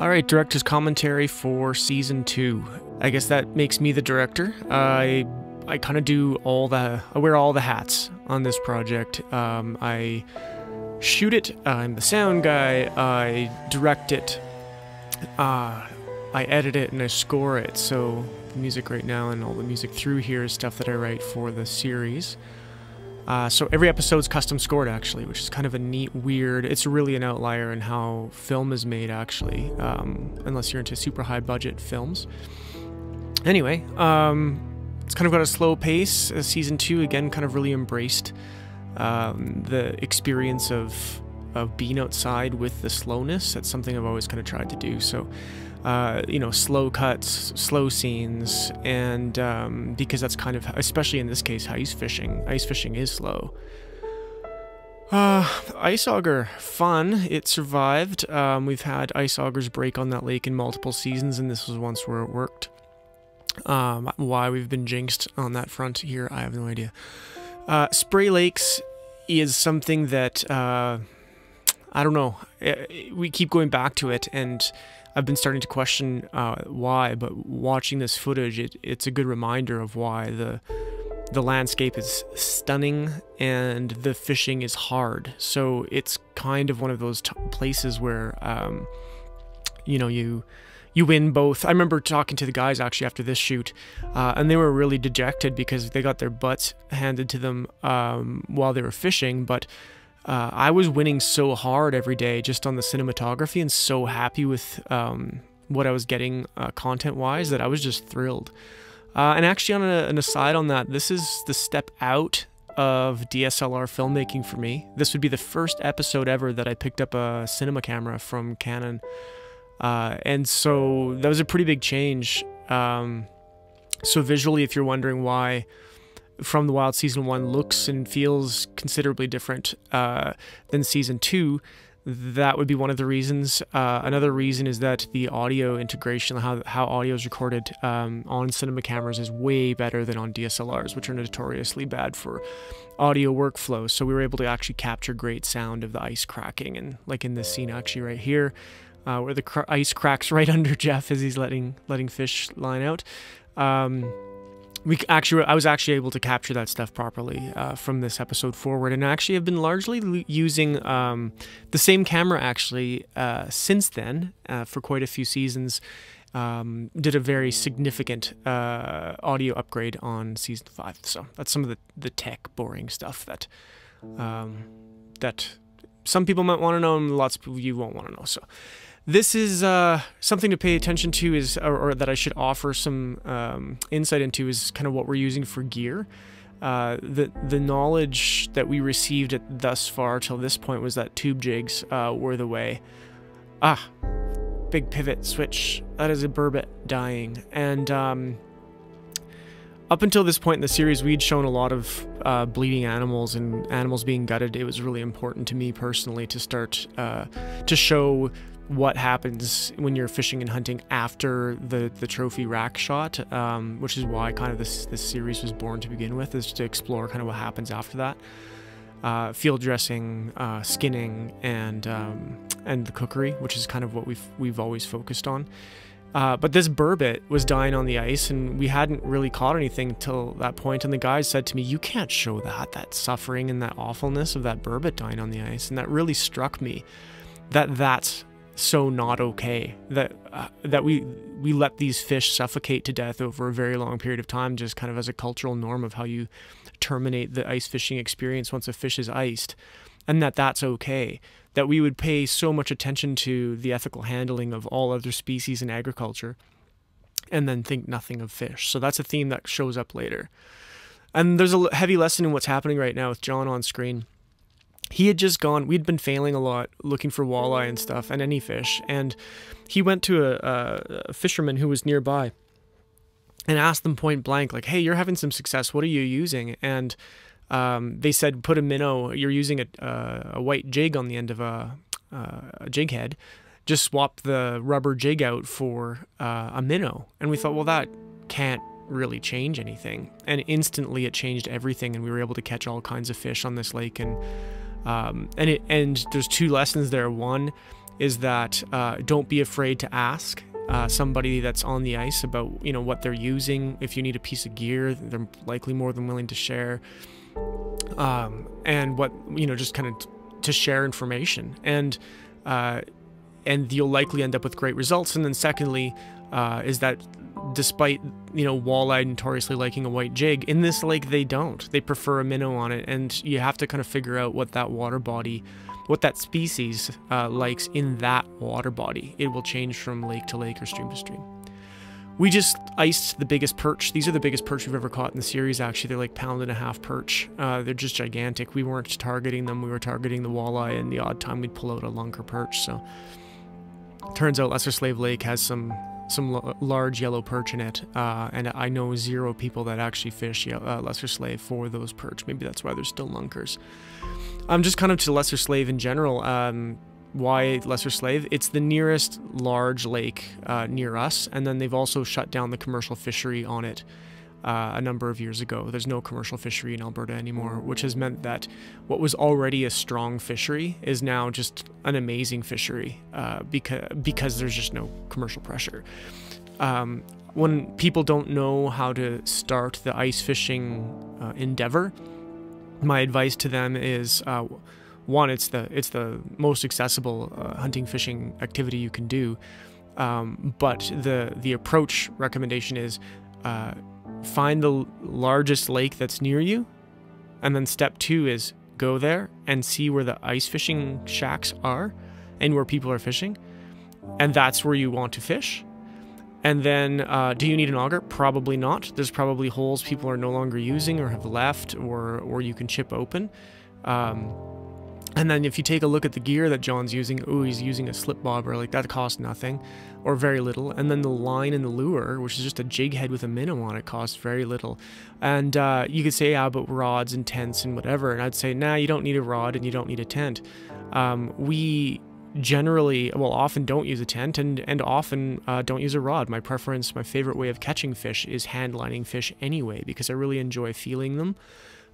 All right, director's commentary for season two. I guess that makes me the director. I I kind of do all the I wear all the hats on this project. Um, I shoot it. I'm the sound guy. I direct it. Uh, I edit it and I score it. So the music right now and all the music through here is stuff that I write for the series. Uh, so every episode's custom scored actually, which is kind of a neat, weird. It's really an outlier in how film is made actually, um, unless you're into super high budget films. Anyway, um, it's kind of got a slow pace. Uh, season two again kind of really embraced um, the experience of of being outside with the slowness. That's something I've always kind of tried to do. So uh, you know, slow cuts, slow scenes, and um, because that's kind of, especially in this case, ice fishing. Ice fishing is slow. Uh, ice auger, fun. It survived. Um, we've had ice augers break on that lake in multiple seasons, and this was once where it worked. Um, why we've been jinxed on that front here, I have no idea. Uh, spray lakes is something that uh, I don't know. We keep going back to it, and I've been starting to question uh, why, but watching this footage, it, it's a good reminder of why the the landscape is stunning and the fishing is hard. So it's kind of one of those places where, um, you know, you you win both. I remember talking to the guys actually after this shoot, uh, and they were really dejected because they got their butts handed to them um, while they were fishing, but uh, I was winning so hard every day just on the cinematography and so happy with um, what I was getting uh, content wise that I was just thrilled. Uh, and actually, on a, an aside on that, this is the step out of DSLR filmmaking for me. This would be the first episode ever that I picked up a cinema camera from Canon. Uh, and so that was a pretty big change. Um, so, visually, if you're wondering why from the Wild season one looks and feels considerably different uh, than season two. That would be one of the reasons. Uh, another reason is that the audio integration, how how audio is recorded um, on cinema cameras, is way better than on DSLRs, which are notoriously bad for audio workflow. So we were able to actually capture great sound of the ice cracking, and like in this scene actually right here, uh, where the cr- ice cracks right under Jeff as he's letting letting fish line out. Um, we actually I was actually able to capture that stuff properly uh, from this episode forward, and actually have been largely using um, the same camera actually uh, since then uh, for quite a few seasons. Um, did a very significant uh, audio upgrade on season five, so that's some of the, the tech boring stuff that um, that some people might want to know, and lots of you won't want to know. So this is uh, something to pay attention to is or, or that I should offer some um, insight into is kind of what we're using for gear. Uh, the the knowledge that we received thus far till this point was that tube jigs uh, were the way. Ah, big pivot switch. That is a burbot dying, and um, up until this point in the series, we'd shown a lot of uh, bleeding animals and animals being gutted. It was really important to me personally to start uh, to show what happens when you're fishing and hunting after the the trophy rack shot, um, which is why kind of this this series was born to begin with, is to explore kind of what happens after that. Uh, field dressing, uh, skinning, and um, and the cookery, which is kind of what we've we've always focused on. Uh, but this burbot was dying on the ice, and we hadn't really caught anything until that point. And the guys said to me, "You can't show that that suffering and that awfulness of that burbot dying on the ice." And that really struck me. That that's so not okay that uh, that we we let these fish suffocate to death over a very long period of time just kind of as a cultural norm of how you terminate the ice fishing experience once a fish is iced and that that's okay. That we would pay so much attention to the ethical handling of all other species in agriculture and then think nothing of fish. So that's a theme that shows up later. And there's a heavy lesson in what's happening right now with John on screen he had just gone we'd been failing a lot looking for walleye and stuff and any fish and he went to a, a, a, fisherman who was nearby and asked them point blank like hey you're having some success. What are you using? And um, they said put a minnow you're using a, a, white jig on the end of a, a jig head. Just swap the rubber jig out for uh, a minnow. And we thought well that can't really change anything. And instantly it changed everything and we were able to catch all kinds of fish on this lake and um, and it and there's two lessons there. One is that uh, don't be afraid to ask uh, somebody that's on the ice about you know what they're using. If you need a piece of gear, they're likely more than willing to share. Um, and what you know, just kind of t- to share information and uh, and you'll likely end up with great results. And then secondly, uh, is that despite you know walleye notoriously liking a white jig. In this lake they don't. They prefer a minnow on it and you have to kind of figure out what that water body what that species uh, likes in that water body. It will change from lake to lake or stream to stream. We just iced the biggest perch. These are the biggest perch we've ever caught in the series actually. They're like pound and a half perch. Uh, they're just gigantic. We weren't targeting them. We were targeting the walleye and the odd time we'd pull out a lunker perch so. Turns out lesser slave lake has some some large yellow perch in it, uh, and I know zero people that actually fish uh, lesser slave for those perch. Maybe that's why there's still lunkers. Um, just kind of to lesser slave in general. Um, why lesser slave? It's the nearest large lake uh, near us, and then they've also shut down the commercial fishery on it uh, a number of years ago. There's no commercial fishery in Alberta anymore, which has meant that what was already a strong fishery is now just an amazing fishery uh, because because there's just no commercial pressure. Um, when people don't know how to start the ice fishing uh, endeavor, my advice to them is uh, one, it's the it's the most accessible uh, hunting fishing activity you can do. Um, but the the approach recommendation is uh, find the largest lake that's near you. And then step two is go there and see where the ice fishing shacks are and where people are fishing. And that's where you want to fish. And then, uh, do you need an auger? Probably not. There's probably holes people are no longer using or have left, or or you can chip open. Um, and then if you take a look at the gear that John's using, oh, he's using a slip bobber, like that costs nothing or very little. And then the line and the lure, which is just a jig head with a minnow on it, costs very little. And uh, you could say, yeah, but rods and tents and whatever. And I'd say, nah, you don't need a rod and you don't need a tent. Um, we generally, well, often don't use a tent and, and often uh, don't use a rod. My preference, my favorite way of catching fish is hand lining fish anyway, because I really enjoy feeling them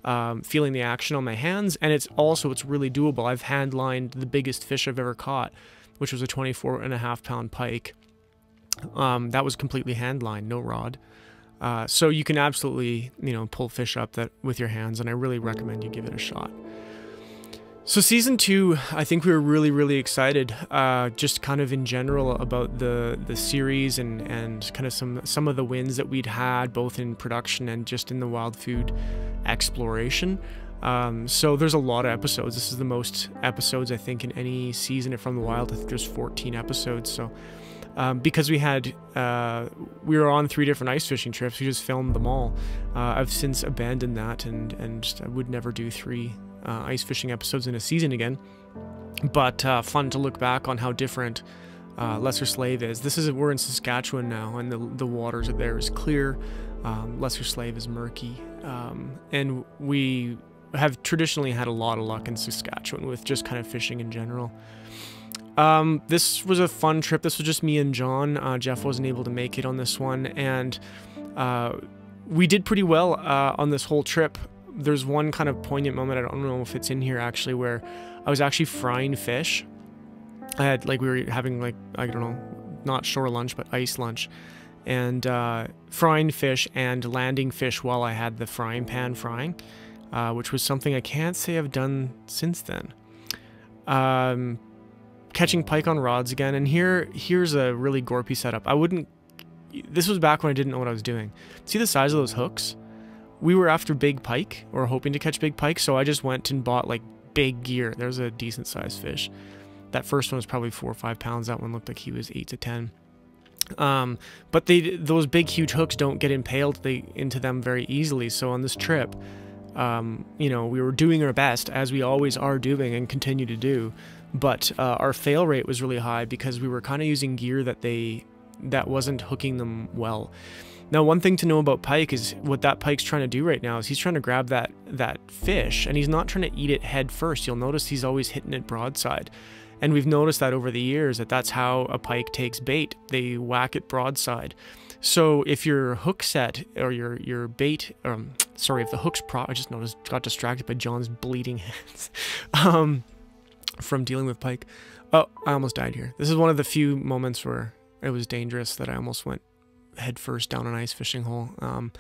um, feeling the action on my hands. And it's also, it's really doable. I've hand lined the biggest fish I've ever caught, which was a 24 and a half pound pike. Um, that was completely hand lined, no rod. Uh, so you can absolutely, you know, pull fish up that with your hands, and I really recommend you give it a shot. So season two, I think we were really, really excited, uh, just kind of in general about the the series and and kind of some some of the wins that we'd had both in production and just in the wild food exploration. Um, so there's a lot of episodes. This is the most episodes I think in any season of From the Wild. I think there's 14 episodes. So um, because we had uh, we were on three different ice fishing trips, we just filmed them all. Uh, I've since abandoned that and and I would never do three uh, ice fishing episodes in a season again. But uh, fun to look back on how different uh, Lesser Slave is. This is we're in Saskatchewan now, and the the waters there is clear. Um, Lesser Slave is murky, um, and we have traditionally had a lot of luck in Saskatchewan with just kind of fishing in general. Um, this was a fun trip. This was just me and John. Uh, Jeff wasn't able to make it on this one, and uh, we did pretty well uh, on this whole trip there's one kind of poignant moment. I don't know if it's in here actually, where I was actually frying fish. I had like we were having like I don't know, not shore lunch but ice lunch, and uh, frying fish and landing fish while I had the frying pan frying, uh, which was something I can't say I've done since then. Um, catching pike on rods again, and here here's a really gorpy setup. I wouldn't. This was back when I didn't know what I was doing. See the size of those hooks? we were after big pike or hoping to catch big pike, so I just went and bought like big gear. There's a decent sized fish. That first one was probably four or five pounds. That one looked like he was eight to ten. Um, but they those big huge hooks don't get impaled they, into them very easily. So on this trip, um, you know, we were doing our best as we always are doing and continue to do. But uh, our fail rate was really high because we were kind of using gear that they that wasn't hooking them well. Now, one thing to know about pike is what that pike's trying to do right now is he's trying to grab that that fish, and he's not trying to eat it head first. You'll notice he's always hitting it broadside. And we've noticed that over the years that that's how a pike takes bait. They whack it broadside. So if your hook set or your your bait, um, sorry, if the hook's pro, I just noticed got distracted by John's bleeding hands. um, from dealing with pike. Oh, I almost died here. This is one of the few moments where it was dangerous that I almost went headfirst down an ice fishing hole. Um,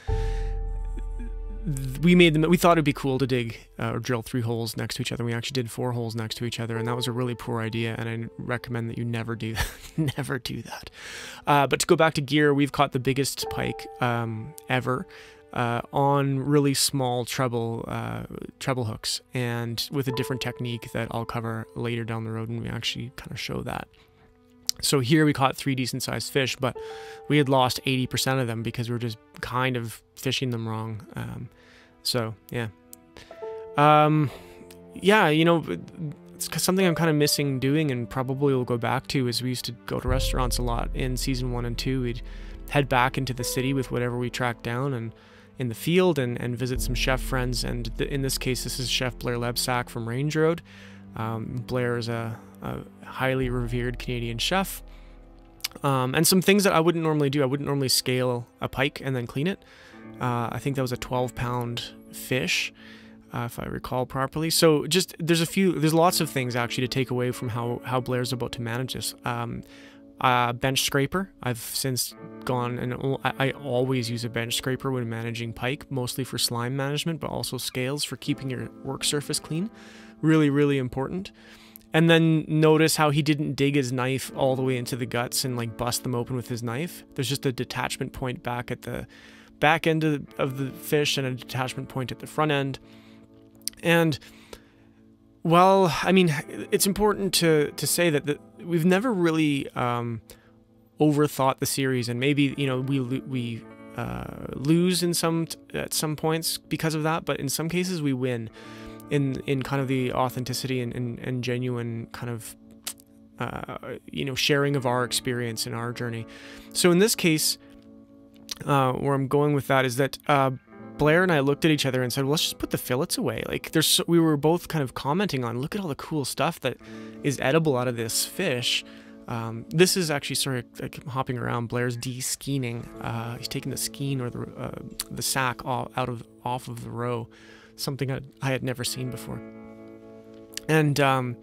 we made them. We thought it'd be cool to dig uh, or drill three holes next to each other. We actually did four holes next to each other, and that was a really poor idea. And I recommend that you never do that. never do that. Uh, but to go back to gear, we've caught the biggest pike um, ever. Uh, on really small treble uh, treble hooks and with a different technique that I'll cover later down the road and we actually kind of show that. So here we caught three decent sized fish, but we had lost 80% of them because we were just kind of fishing them wrong. Um, so yeah. Um, yeah, you know, it's something I'm kind of missing doing and probably will go back to is we used to go to restaurants a lot in season one and two. We'd head back into the city with whatever we tracked down and in the field and, and visit some chef friends. And th in this case, this is Chef Blair Lebsack from Range Road. Um, Blair is a, a, highly revered Canadian chef. Um, and some things that I wouldn't normally do. I wouldn't normally scale a pike and then clean it. Uh, I think that was a 12 pound fish, uh, if I recall properly. So just there's a few, there's lots of things actually to take away from how how Blair's about to manage this. Um, uh, bench scraper. I've since gone and I always use a bench scraper when managing pike, mostly for slime management, but also scales for keeping your work surface clean. Really, really important. And then notice how he didn't dig his knife all the way into the guts and like bust them open with his knife. There's just a detachment point back at the back end of the, of the fish and a detachment point at the front end. And well, I mean, it's important to to say that the, we've never really um, overthought the series, and maybe you know we we uh, lose in some at some points because of that, but in some cases we win in in kind of the authenticity and, and, and genuine kind of uh, you know sharing of our experience in our journey. So in this case, uh, where I'm going with that is that uh, Blair and I looked at each other and said, well, let's just put the fillets away. Like there's, so, we were both kind of commenting on, look at all the cool stuff that is edible out of this fish. Um, this is actually sorry, like hopping around. Blair's de-skeening. Uh, he's taking the skein or the uh, the sack off, out of off of the roe, something I, I had never seen before. And um,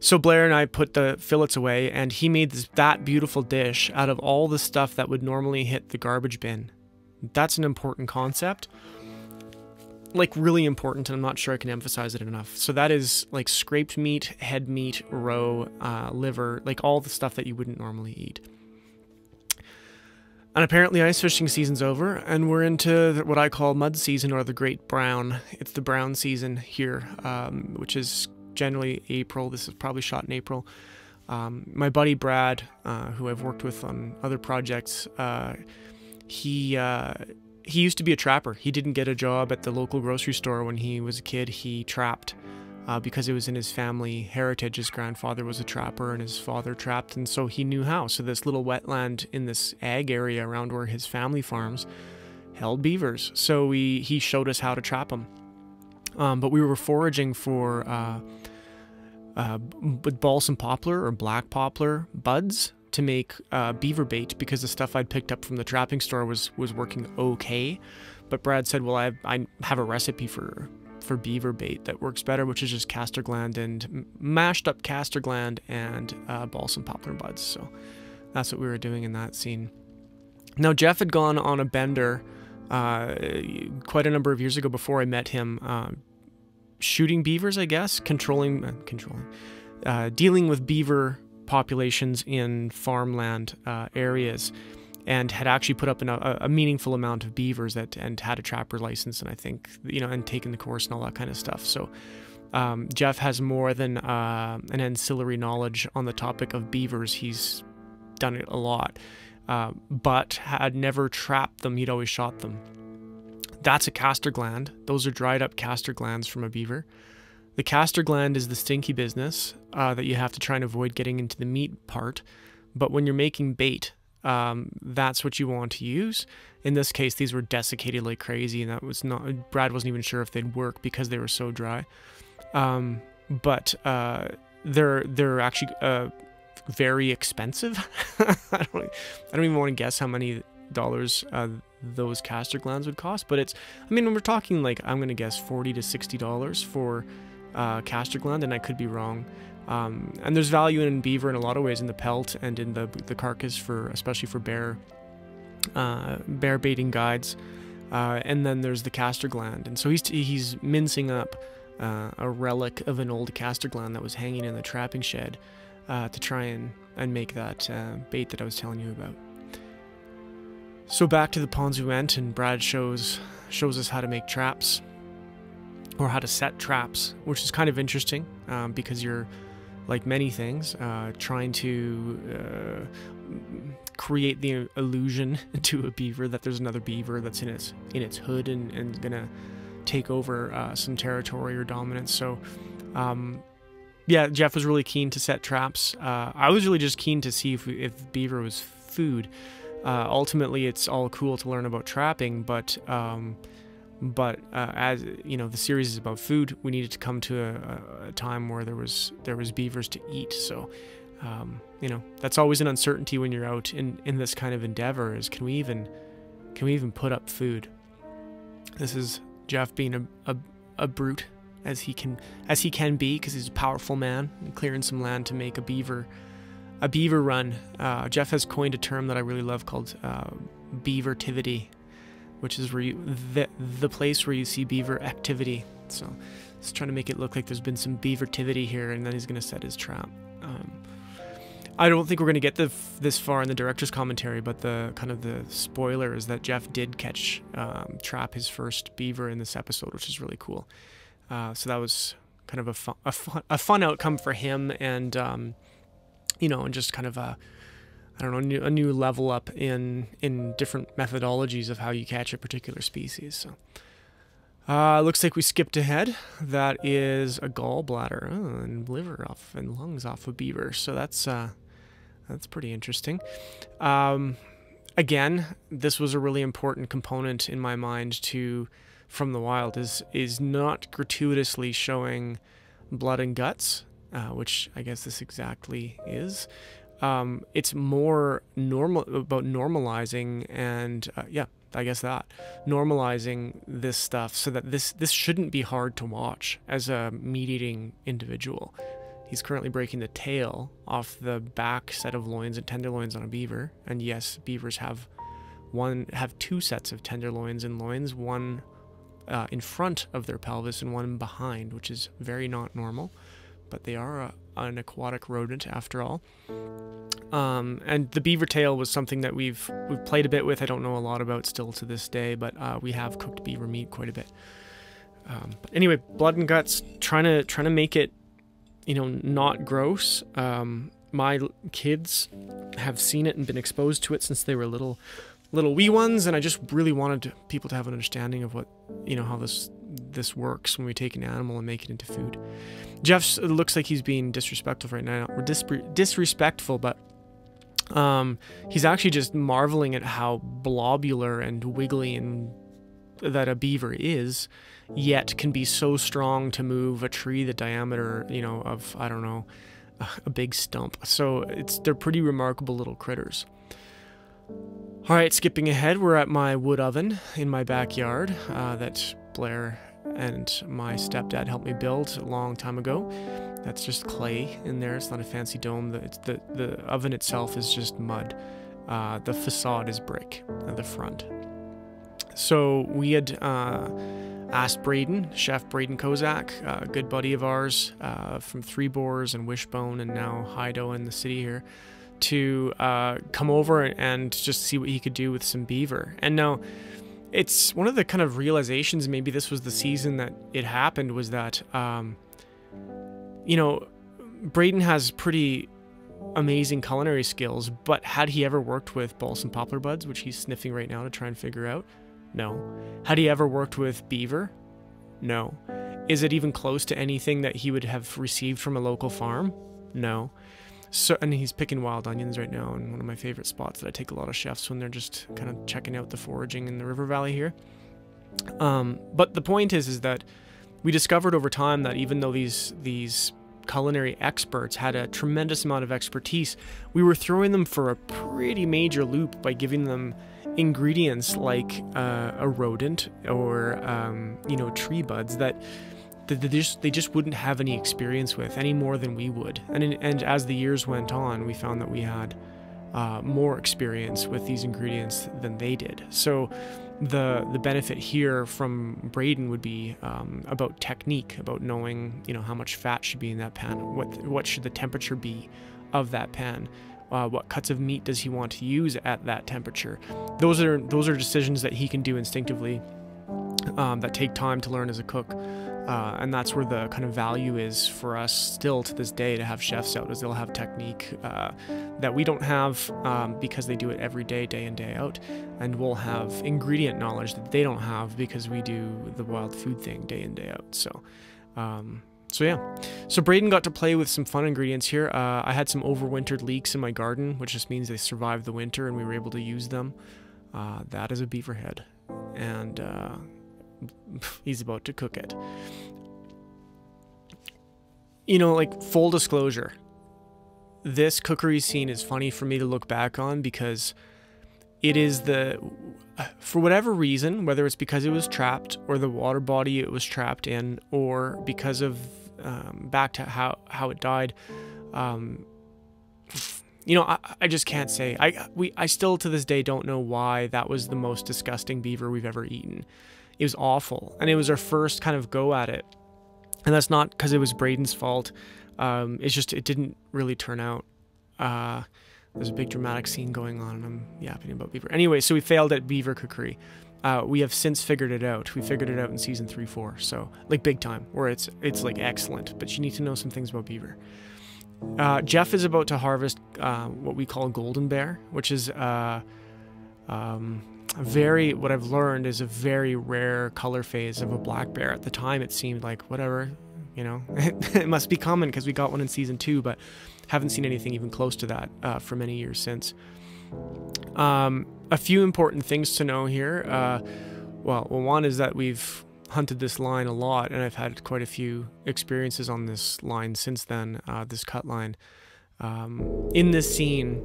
so Blair and I put the fillets away, and he made this, that beautiful dish out of all the stuff that would normally hit the garbage bin. That's an important concept. Like, really important, and I'm not sure I can emphasize it enough. So, that is like scraped meat, head meat, roe, uh, liver, like all the stuff that you wouldn't normally eat. And apparently, ice fishing season's over, and we're into what I call mud season or the Great Brown. It's the brown season here, um, which is generally April. This is probably shot in April. Um, my buddy Brad, uh, who I've worked with on other projects, uh, he uh, he used to be a trapper. He didn't get a job at the local grocery store when he was a kid. He trapped uh, because it was in his family heritage. His grandfather was a trapper and his father trapped, and so he knew how. So this little wetland in this ag area around where his family farms held beavers. So we he showed us how to trap them. Um, but we were foraging for uh, uh, balsam poplar or black poplar buds to make uh, beaver bait because the stuff I'd picked up from the trapping store was was working okay. But Brad said, "Well, I, I have a recipe for for beaver bait that works better, which is just castor gland and mashed up castor gland and uh, balsam poplar buds." So that's what we were doing in that scene. Now Jeff had gone on a bender uh, quite a number of years ago before I met him, uh, shooting beavers, I guess, controlling, uh, controlling, uh, dealing with beaver populations in farmland uh, areas and had actually put up a, a, meaningful amount of beavers that and had a trapper license and I think you know and taken the course and all that kind of stuff. So um, Jeff has more than uh, an ancillary knowledge on the topic of beavers. He's done it a lot, uh, but had never trapped them. He'd always shot them. That's a castor gland. Those are dried up castor glands from a beaver. The castor gland is the stinky business uh, that you have to try and avoid getting into the meat part. But when you're making bait, um, that's what you want to use. In this case, these were desiccated like crazy, and that was not. Brad wasn't even sure if they'd work because they were so dry. Um, but uh, they're they're actually uh, very expensive. I don't I don't even want to guess how many dollars uh, those castor glands would cost. But it's I mean we're talking like I'm gonna guess forty to sixty dollars for uh, castor gland, and I could be wrong. Um, and there's value in beaver in a lot of ways in the pelt and in the the carcass for especially for bear uh, bear baiting guides. Uh, and then there's the castor gland, and so he's he's mincing up uh, a relic of an old castor gland that was hanging in the trapping shed uh, to try and and make that uh, bait that I was telling you about. So back to the ponds we went, and Brad shows shows us how to make traps or how to set traps, which is kind of interesting um, because you're like many things, uh, trying to uh, create the illusion to a beaver that there's another beaver that's in its in its hood and, and gonna take over uh, some territory or dominance. So, um, yeah, Jeff was really keen to set traps. Uh, I was really just keen to see if if beaver was food. Uh, ultimately, it's all cool to learn about trapping, but um, but uh, as you know the series is about food we needed to come to a, a time where there was there was beavers to eat. So um, you know that's always an uncertainty when you're out in in this kind of endeavor is can we even can we even put up food? This is jeff being a, a, a brute as he can as he can be because he's a powerful man clearing some land to make a beaver a beaver run. Uh, jeff has coined a term that i really love called uh, beavertivity which is where you, the, the place where you see beaver activity. So he's trying to make it look like there's been some beavertivity here, and then he's going to set his trap. Um, I don't think we're going to get the, this far in the director's commentary, but the kind of the spoiler is that Jeff did catch um, trap his first beaver in this episode, which is really cool. Uh, so that was kind of a fun, a fun, a fun outcome for him, and um, you know, and just kind of a I don't know, a new, a new level up in in different methodologies of how you catch a particular species. So, uh, looks like we skipped ahead. That is a gallbladder oh, and liver off and lungs off a beaver. So that's uh, that's pretty interesting. Um, again, this was a really important component in my mind to from the wild is is not gratuitously showing blood and guts, uh, which I guess this exactly is um, it's more normal about normalizing and uh, yeah i guess that. Normalizing this stuff so that this this shouldn't be hard to watch as a meat eating individual. He's currently breaking the tail off the back set of loins and tenderloins on a beaver. And yes beavers have one have two sets of tenderloins and loins one uh, in front of their pelvis and one behind which is very not normal. But they are a, an aquatic rodent after all. Um, and the beaver tail was something that we've we've played a bit with. I don't know a lot about still to this day, but uh, we have cooked beaver meat quite a bit. Um, but anyway, blood and guts, trying to trying to make it, you know, not gross. Um, my kids have seen it and been exposed to it since they were little, little wee ones, and I just really wanted people to have an understanding of what, you know, how this this works when we take an animal and make it into food. Jeff looks like he's being disrespectful right now, or dis- disrespectful, but um, he's actually just marveling at how blobular and wiggly and that a beaver is, yet can be so strong to move a tree the diameter, you know, of I don't know, a big stump. So it's they're pretty remarkable little critters. All right, skipping ahead, we're at my wood oven in my backyard uh, that Blair and my stepdad helped me build a long time ago. That's just clay in there. It's not a fancy dome. The, the, the oven itself is just mud. Uh, the facade is brick at the front. So we had uh, asked Braden, Chef Braden Kozak, a good buddy of ours uh, from Three Boars and Wishbone and now Hido in the city here, to uh, come over and just see what he could do with some beaver. And now, it's one of the kind of realizations maybe this was the season that it happened was that um, you know braden has pretty amazing culinary skills but had he ever worked with balsam poplar buds which he's sniffing right now to try and figure out no. Had he ever worked with beaver? No. Is it even close to anything that he would have received from a local farm? No so and he's picking wild onions right now in one of my favorite spots that I take a lot of chefs when they're just kind of checking out the foraging in the river valley here. Um, but the point is, is that we discovered over time that even though these these culinary experts had a tremendous amount of expertise, we were throwing them for a pretty major loop by giving them ingredients like uh, a rodent or um, you know tree buds that that they just they just wouldn't have any experience with any more than we would. And in, and as the years went on, we found that we had uh, more experience with these ingredients than they did. So the the benefit here from Braden would be um, about technique, about knowing you know how much fat should be in that pan, what what should the temperature be of that pan, uh, what cuts of meat does he want to use at that temperature. Those are those are decisions that he can do instinctively, um, that take time to learn as a cook. Uh, and that's where the kind of value is for us still to this day to have chefs out, is they'll have technique uh, that we don't have um, because they do it every day, day in, day out. And we'll have ingredient knowledge that they don't have because we do the wild food thing day in, day out. So, um, so yeah. So Braden got to play with some fun ingredients here. Uh, I had some overwintered leeks in my garden, which just means they survived the winter and we were able to use them. Uh, that is a beaver head. And uh, he's about to cook it. You know, like full disclosure, this cookery scene is funny for me to look back on because it is the for whatever reason, whether it's because it was trapped or the water body it was trapped in, or because of um, back to how how it died. Um, you know, I, I just can't say. I we I still to this day don't know why that was the most disgusting beaver we've ever eaten. It was awful, and it was our first kind of go at it. And that's not because it was Braden's fault. Um, it's just it didn't really turn out. Uh, there's a big dramatic scene going on, and I'm yapping about beaver. Anyway, so we failed at beaver cookery. Uh, we have since figured it out. We figured it out in season three, four. So like big time, where it's it's like excellent. But you need to know some things about beaver. Uh, Jeff is about to harvest uh, what we call golden bear, which is uh, um, very what I've learned is a very rare color phase of a black bear. At the time, it seemed like whatever, you know, it must be common because we got one in season two, but haven't seen anything even close to that uh, for many years since. Um, a few important things to know here. Uh, well, well, one is that we've hunted this line a lot, and I've had quite a few experiences on this line since then. Uh, this cut line. Um, in this scene,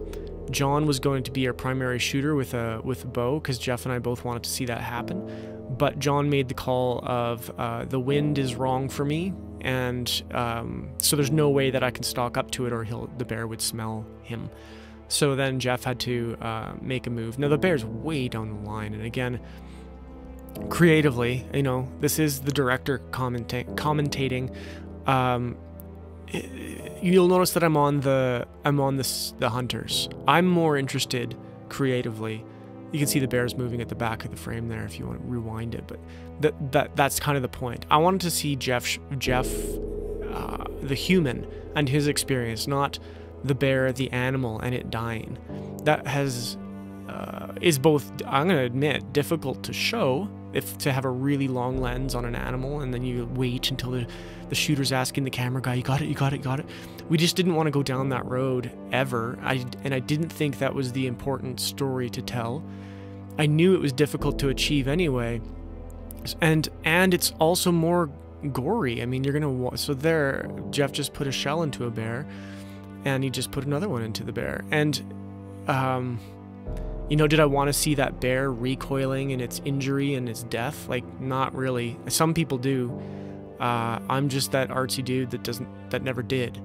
John was going to be our primary shooter with a with a bow because Jeff and I both wanted to see that happen. But John made the call of uh, the wind is wrong for me, and um, so there's no way that I can stalk up to it, or the bear would smell him. So then Jeff had to uh, make a move. Now the bear's way down the line, and again, creatively, you know, this is the director commenta- commentating. Um, you'll notice that I'm on the I'm on this the hunters. I'm more interested creatively. You can see the bears moving at the back of the frame there if you want to rewind it, but that that that's kind of the point. I wanted to see Jeff Jeff uh, the human and his experience, not the bear, the animal, and it dying. That has uh, is both I'm gonna admit difficult to show if to have a really long lens on an animal and then you wait until the the shooter's asking the camera guy, "You got it? You got it? You got it?" We just didn't want to go down that road ever. I and I didn't think that was the important story to tell. I knew it was difficult to achieve anyway, and and it's also more gory. I mean, you're gonna so there. Jeff just put a shell into a bear, and he just put another one into the bear, and um you know, did I want to see that bear recoiling in its injury and its death? Like, not really. Some people do. Uh, I'm just that artsy dude that doesn't, that never did.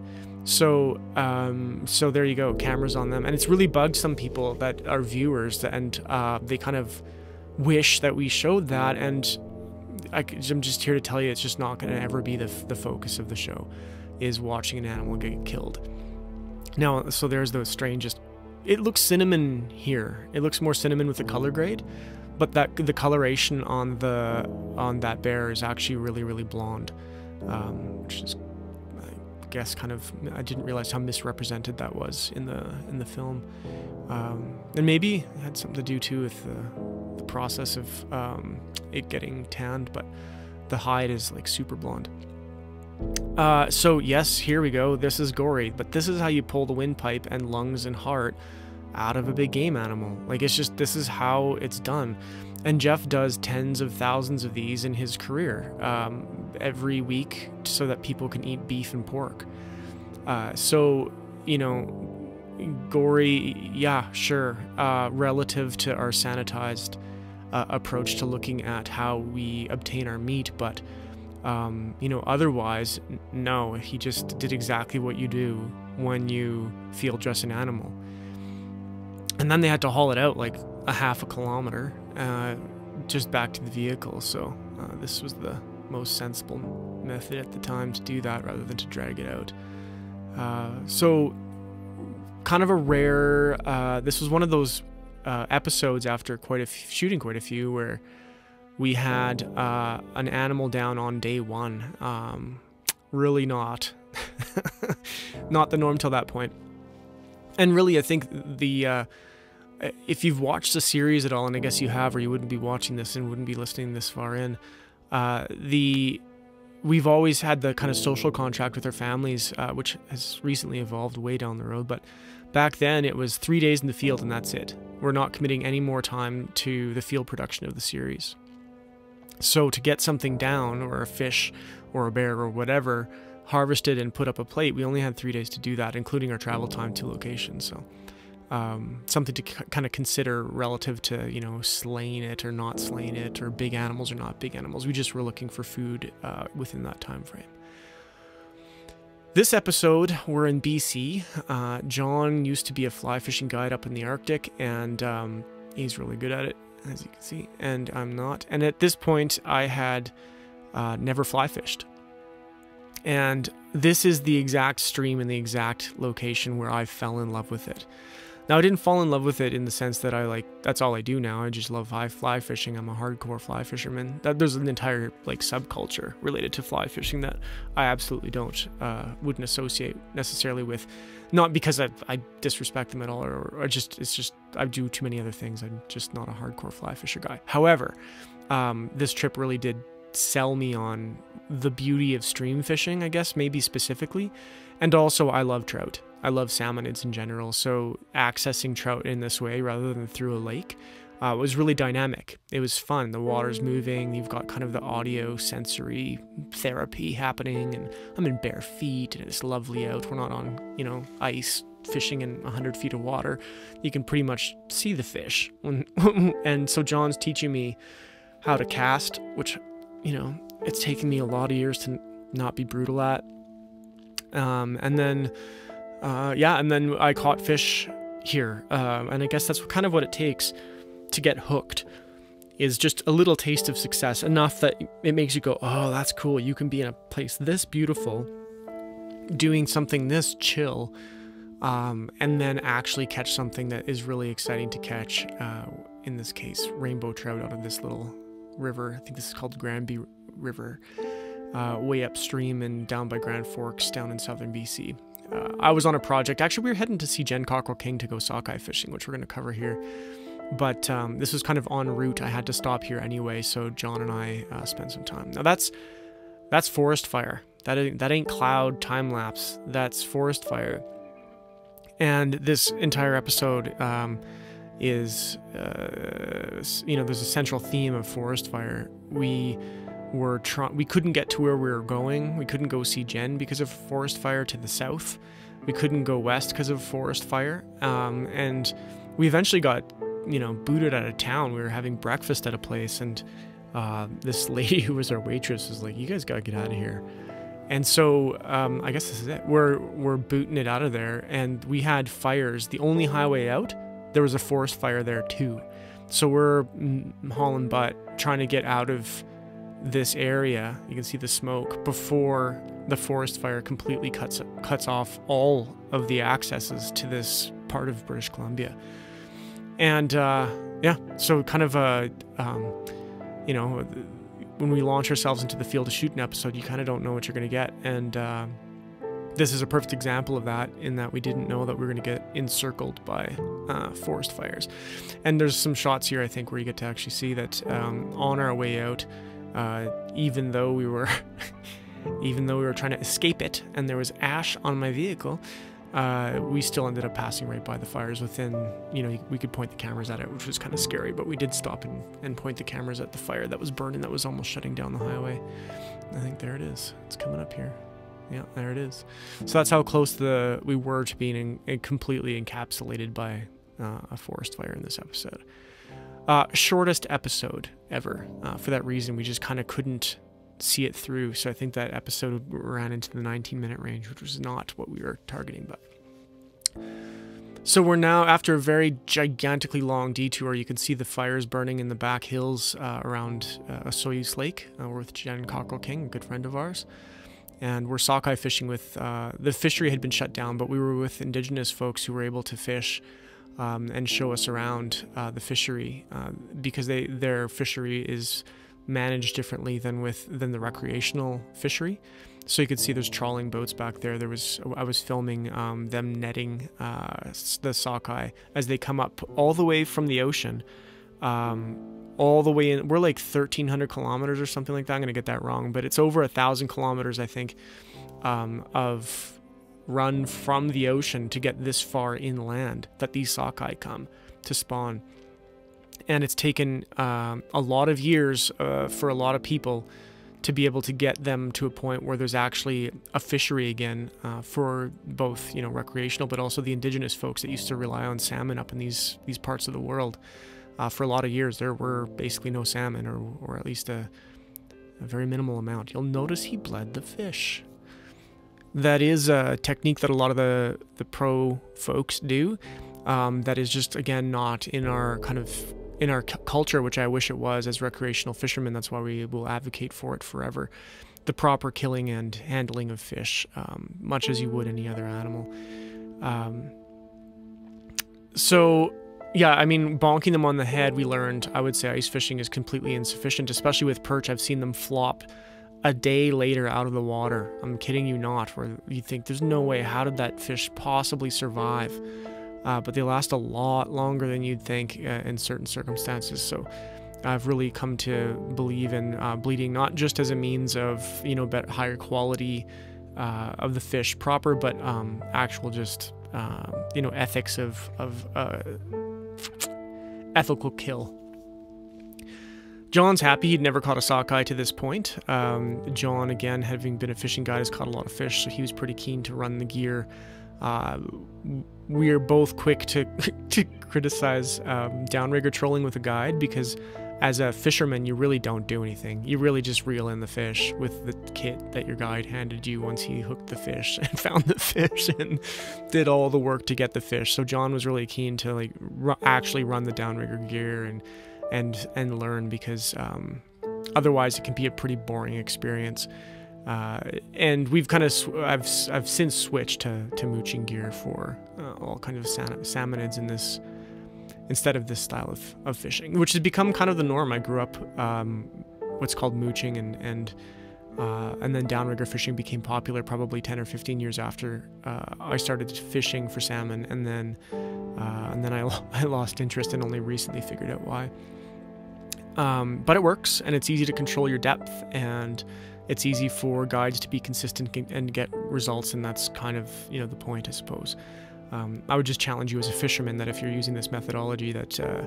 So, um, so there you go. Cameras on them, and it's really bugged some people that are viewers, and uh, they kind of wish that we showed that. And I, am just here to tell you, it's just not going to ever be the the focus of the show, is watching an animal get killed. Now, so there's the strangest it looks cinnamon here. It looks more cinnamon with the color grade, but that the coloration on the on that bear is actually really really blonde, um, which is I guess kind of I didn't realize how misrepresented that was in the in the film, um, and maybe it had something to do too with the, the process of um, it getting tanned, but the hide is like super blonde. Uh, so yes, here we go. This is gory, but this is how you pull the windpipe and lungs and heart out of a big game animal. Like it's just this is how it's done. And Jeff does tens of thousands of these in his career um, every week so that people can eat beef and pork. Uh, so, you know, gory, yeah, sure, uh, relative to our sanitized uh, approach to looking at how we obtain our meat, but Um, you know, otherwise, no, he just did exactly what you do when you field dress an animal. And then they had to haul it out like a half a kilometer uh, just back to the vehicle. So uh, this was the most sensible method at the time to do that rather than to drag it out. Uh, so, kind of a rare. Uh, this was one of those uh, episodes after quite a f- shooting quite a few where we had uh, an animal down on day one. Um, really not, not the norm till that point. And really, I think the uh, if you've watched the series at all, and I guess you have, or you wouldn't be watching this and wouldn't be listening this far in, uh, the we've always had the kind of social contract with our families, uh, which has recently evolved way down the road. But back then, it was three days in the field and that's it. We're not committing any more time to the field production of the series. So to get something down, or a fish, or a bear, or whatever, harvested and put up a plate, we only had three days to do that, including our travel time to location. So um, something to kind of consider relative to you know slaying it or not slaying it or big animals or not big animals. We just were looking for food uh, within that time frame. This episode, we're in BC. Uh, John used to be a fly fishing guide up in the Arctic, and um, he's really good at it, as you can see. And I'm not. And at this point, I had uh, never fly fished. And this is the exact stream and the exact location where I fell in love with it. Now, I didn't fall in love with it in the sense that I like, that's all I do now. I just love high fly fishing. I'm a hardcore fly fisherman. That, there's an entire like subculture related to fly fishing that I absolutely don't, uh, wouldn't associate necessarily with, not because I, I disrespect them at all or, or just, it's just, I do too many other things. I'm just not a hardcore fly fisher guy. However, um, this trip really did sell me on the beauty of stream fishing, I guess, maybe specifically. And also, I love trout. I love salmonids in general, so accessing trout in this way rather than through a lake uh, was really dynamic. It was fun. The water's moving. You've got kind of the audio sensory therapy happening, and I'm in bare feet, and it's lovely out. We're not on, you know, ice fishing in 100 feet of water. You can pretty much see the fish. and so John's teaching me how to cast, which, you know, it's taken me a lot of years to not be brutal at. Um, and then uh, yeah, and then I caught fish here, um, and I guess that's kind of what it takes to get hooked. Is just a little taste of success, enough that it makes you go, "Oh, that's cool! You can be in a place this beautiful, doing something this chill, um, and then actually catch something that is really exciting to catch. Uh, in this case, rainbow trout out of this little river. I think this is called Granby River, uh, way upstream and down by Grand Forks, down in southern BC uh, I was on a project. Actually, we were heading to see Jen Cockrall King to go sockeye fishing, which we're going to cover here. But um, this was kind of en route. I had to stop here anyway, so John and I uh, spent some time. Now that's that's forest fire. That ain't, that ain't cloud time lapse. That's forest fire. And this entire episode um, is, uh, you know, there's a central theme of forest fire. We were trying we couldn't get to where we were going. We couldn't go see jen because of forest fire to the south. We couldn't go west because of forest fire. Um, and we eventually got you know booted out of town. We were having breakfast at a place and uh, this lady who was our waitress was like you guys gotta get out of here. And so um, i guess this is it. We're we're booting it out of there and we had fires. The only highway out there was a forest fire there too. So we're hauling butt trying to get out of this area, you can see the smoke before the forest fire completely cuts cuts off all of the accesses to this part of British Columbia. And uh, yeah, so kind of a um, you know when we launch ourselves into the field of shooting episode, you kind of don't know what you're going to get, and uh, this is a perfect example of that in that we didn't know that we were going to get encircled by uh, forest fires. And there's some shots here I think where you get to actually see that um, on our way out uh, even though we were even though we were trying to escape it and there was ash on my vehicle uh, we still ended up passing right by the fires within you know we could point the cameras at it which was kind of scary but we did stop and, and point the cameras at the fire that was burning that was almost shutting down the highway. I think there it is. It's coming up here. Yeah there it is. So that's how close the we were to being in, in completely encapsulated by uh, a forest fire in this episode uh, shortest episode ever. Uh, for that reason, we just kind of couldn't see it through. So I think that episode ran into the 19 minute range, which was not what we were targeting. But so we're now after a very gigantically long detour. You can see the fires burning in the back hills uh, around uh, Osoyoos Lake. Uh, we're with Jen Cockrall King, a good friend of ours. And we're sockeye fishing with, uh, the fishery had been shut down, but we were with indigenous folks who were able to fish um, and show us around uh, the fishery uh, because they their fishery is managed differently than with than the recreational fishery. So you could see there's trawling boats back there. There was I was filming um, them netting uh, the sockeye as they come up all the way from the ocean, um, all the way in. We're like 1,300 kilometers or something like that. I'm gonna get that wrong, but it's over a thousand kilometers, I think, um, of run from the ocean to get this far inland that these sockeye come to spawn. And it's taken um, a lot of years uh, for a lot of people to be able to get them to a point where there's actually a fishery again uh, for both, you know, recreational, but also the indigenous folks that used to rely on salmon up in these these parts of the world. Uh, for a lot of years, there were basically no salmon, or or at least a, a very minimal amount. You'll notice he bled the fish that is a technique that a lot of the the pro folks do. Um, that is just again not in our kind of in our culture, which I wish it was as recreational fishermen. That's why we will advocate for it forever. The proper killing and handling of fish, um, much as you would any other animal. Um, so, yeah, I mean, bonking them on the head, we learned, I would say ice fishing is completely insufficient, especially with perch. I've seen them flop a day later out of the water. I'm kidding you not, where you think there's no way, how did that fish possibly survive? Uh, but they last a lot longer than you'd think uh, in certain circumstances. So I've really come to believe in uh, bleeding not just as a means of, you know, better, higher quality uh, of the fish proper, but um, actual just, um, you know, ethics of, of uh, ethical kill John's happy he'd never caught a sockeye to this point. Um, John, again, having been a fishing guide, has caught a lot of fish, so he was pretty keen to run the gear. Uh, we are both quick to to criticize um, downrigger trolling with a guide because, as a fisherman, you really don't do anything. You really just reel in the fish with the kit that your guide handed you once he hooked the fish and found the fish and did all the work to get the fish. So John was really keen to like actually run the downrigger gear and and and learn because um, otherwise it can be a pretty boring experience. Uh, and we've kind of I've I've since switched to to mooching gear for uh, all kinds of salmonids in this instead of this style of, of fishing, which has become kind of the norm. I grew up um, what's called mooching and and uh, and then downrigger fishing became popular probably 10 or 15 years after uh, I started fishing for salmon, and then uh, and then I, I lost interest and only recently figured out why. Um, but it works and it's easy to control your depth and it's easy for guides to be consistent and get results and that's kind of you know the point I suppose. Um, I would just challenge you as a fisherman that if you're using this methodology that uh,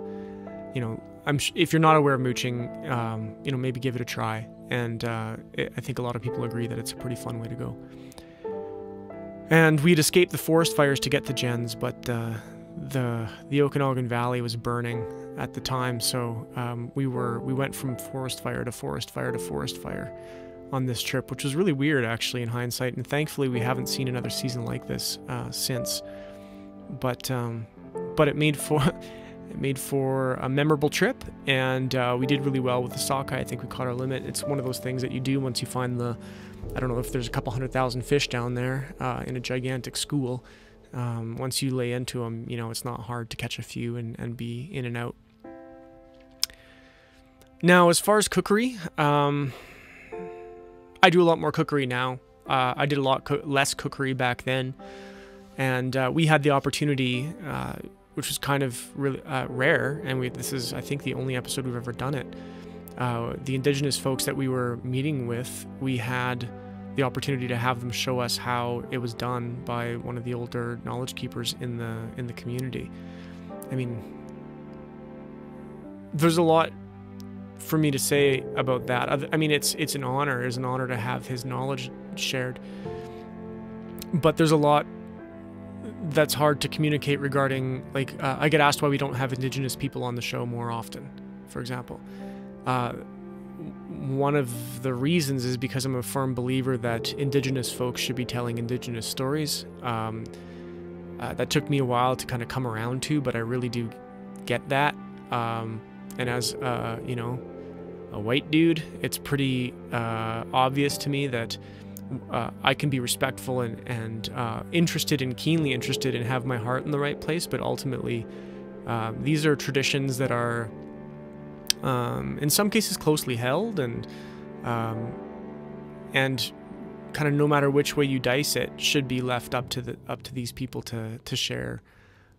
you know I'm if you're not aware of mooching um, you know maybe give it a try and uh, it, I think a lot of people agree that it's a pretty fun way to go. And we'd escaped the forest fires to get to Jen's, but uh, the the Okanagan Valley was burning at the time, so um, we were we went from forest fire to forest fire to forest fire on this trip, which was really weird actually in hindsight. And thankfully, we haven't seen another season like this uh, since. But um, but it made for it made for a memorable trip, and uh, we did really well with the sockeye. I think we caught our limit. It's one of those things that you do once you find the I don't know if there's a couple hundred thousand fish down there uh, in a gigantic school um, once you lay into them, you know, it's not hard to catch a few and, and be in and out. Now, as far as cookery, um, I do a lot more cookery now. Uh, I did a lot co less cookery back then, and uh, we had the opportunity, uh, which was kind of really uh, rare. And we, this is, I think, the only episode we've ever done it. Uh, the indigenous folks that we were meeting with, we had the opportunity to have them show us how it was done by one of the older knowledge keepers in the in the community. I mean, there's a lot for me to say about that. I mean, it's it's an honor. It's an honor to have his knowledge shared. But there's a lot that's hard to communicate regarding. Like, uh, I get asked why we don't have Indigenous people on the show more often, for example. Uh, one of the reasons is because I'm a firm believer that Indigenous folks should be telling Indigenous stories. Um, uh, that took me a while to kind of come around to, but I really do get that. Um, and as uh, you know, a white dude, it's pretty uh, obvious to me that uh, I can be respectful and, and uh, interested and keenly interested and have my heart in the right place, but ultimately, uh, these are traditions that are, um, in some cases, closely held and um, and kind of no matter which way you dice it, should be left up to the up to these people to to share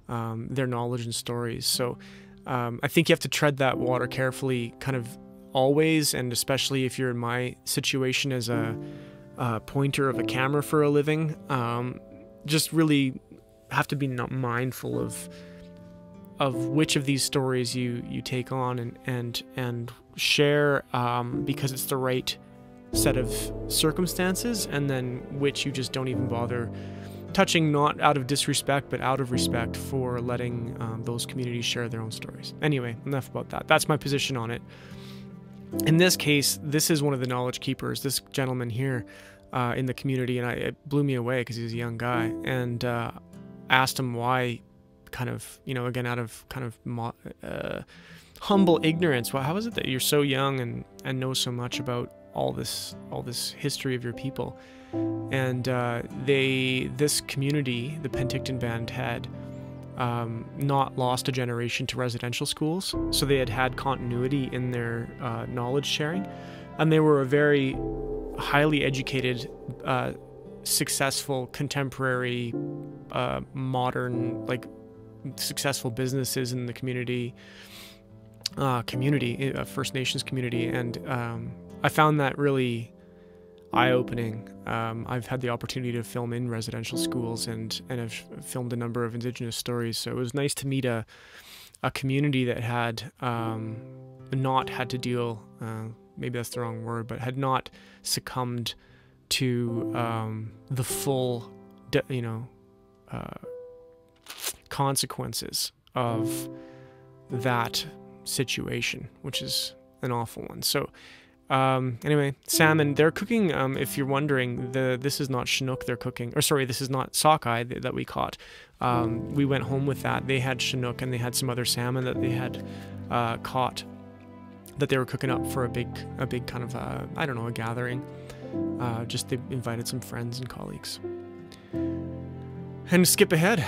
um, their knowledge and stories. So. Um, I think you have to tread that water carefully, kind of always, and especially if you're in my situation as a uh, pointer of a camera for a living. Um, just really have to be mindful of of which of these stories you you take on and and and share um, because it's the right set of circumstances, and then which you just don't even bother touching, not out of disrespect, but out of respect for letting um, those communities share their own stories. Anyway, enough about that. That's my position on it in this case, this is one of the knowledge keepers, this gentleman here uh, in the community, and I, it blew me away because he was a young guy, and uh, asked him why, kind of, you know, again out of kind of uh, humble ignorance. Well, how is it that you're so young and and know so much about all this all this history of your people? And uh, they, this community, the Penticton Band had um, not lost a generation to residential schools, so they had had continuity in their uh, knowledge sharing, and they were a very highly educated, uh, successful, contemporary, uh, modern, like successful businesses in the community, uh, community, uh, First Nations community, and um, I found that really eye opening. Um, I've had the opportunity to film in residential schools and and have filmed a number of Indigenous stories. So it was nice to meet a a community that had um, not had to deal. Uh, maybe that's the wrong word, but had not succumbed to um, the full, you know, uh, consequences of that situation, which is an awful one. So um, anyway, salmon. They're cooking. Um, if you're wondering, the this is not Chinook. They're cooking, or sorry, this is not sockeye that, that we caught. Um, we went home with that. They had Chinook and they had some other salmon that they had uh, caught that they were cooking up for a big, a big kind of uh, I don't know, a gathering. Uh, just they invited some friends and colleagues. And skip ahead,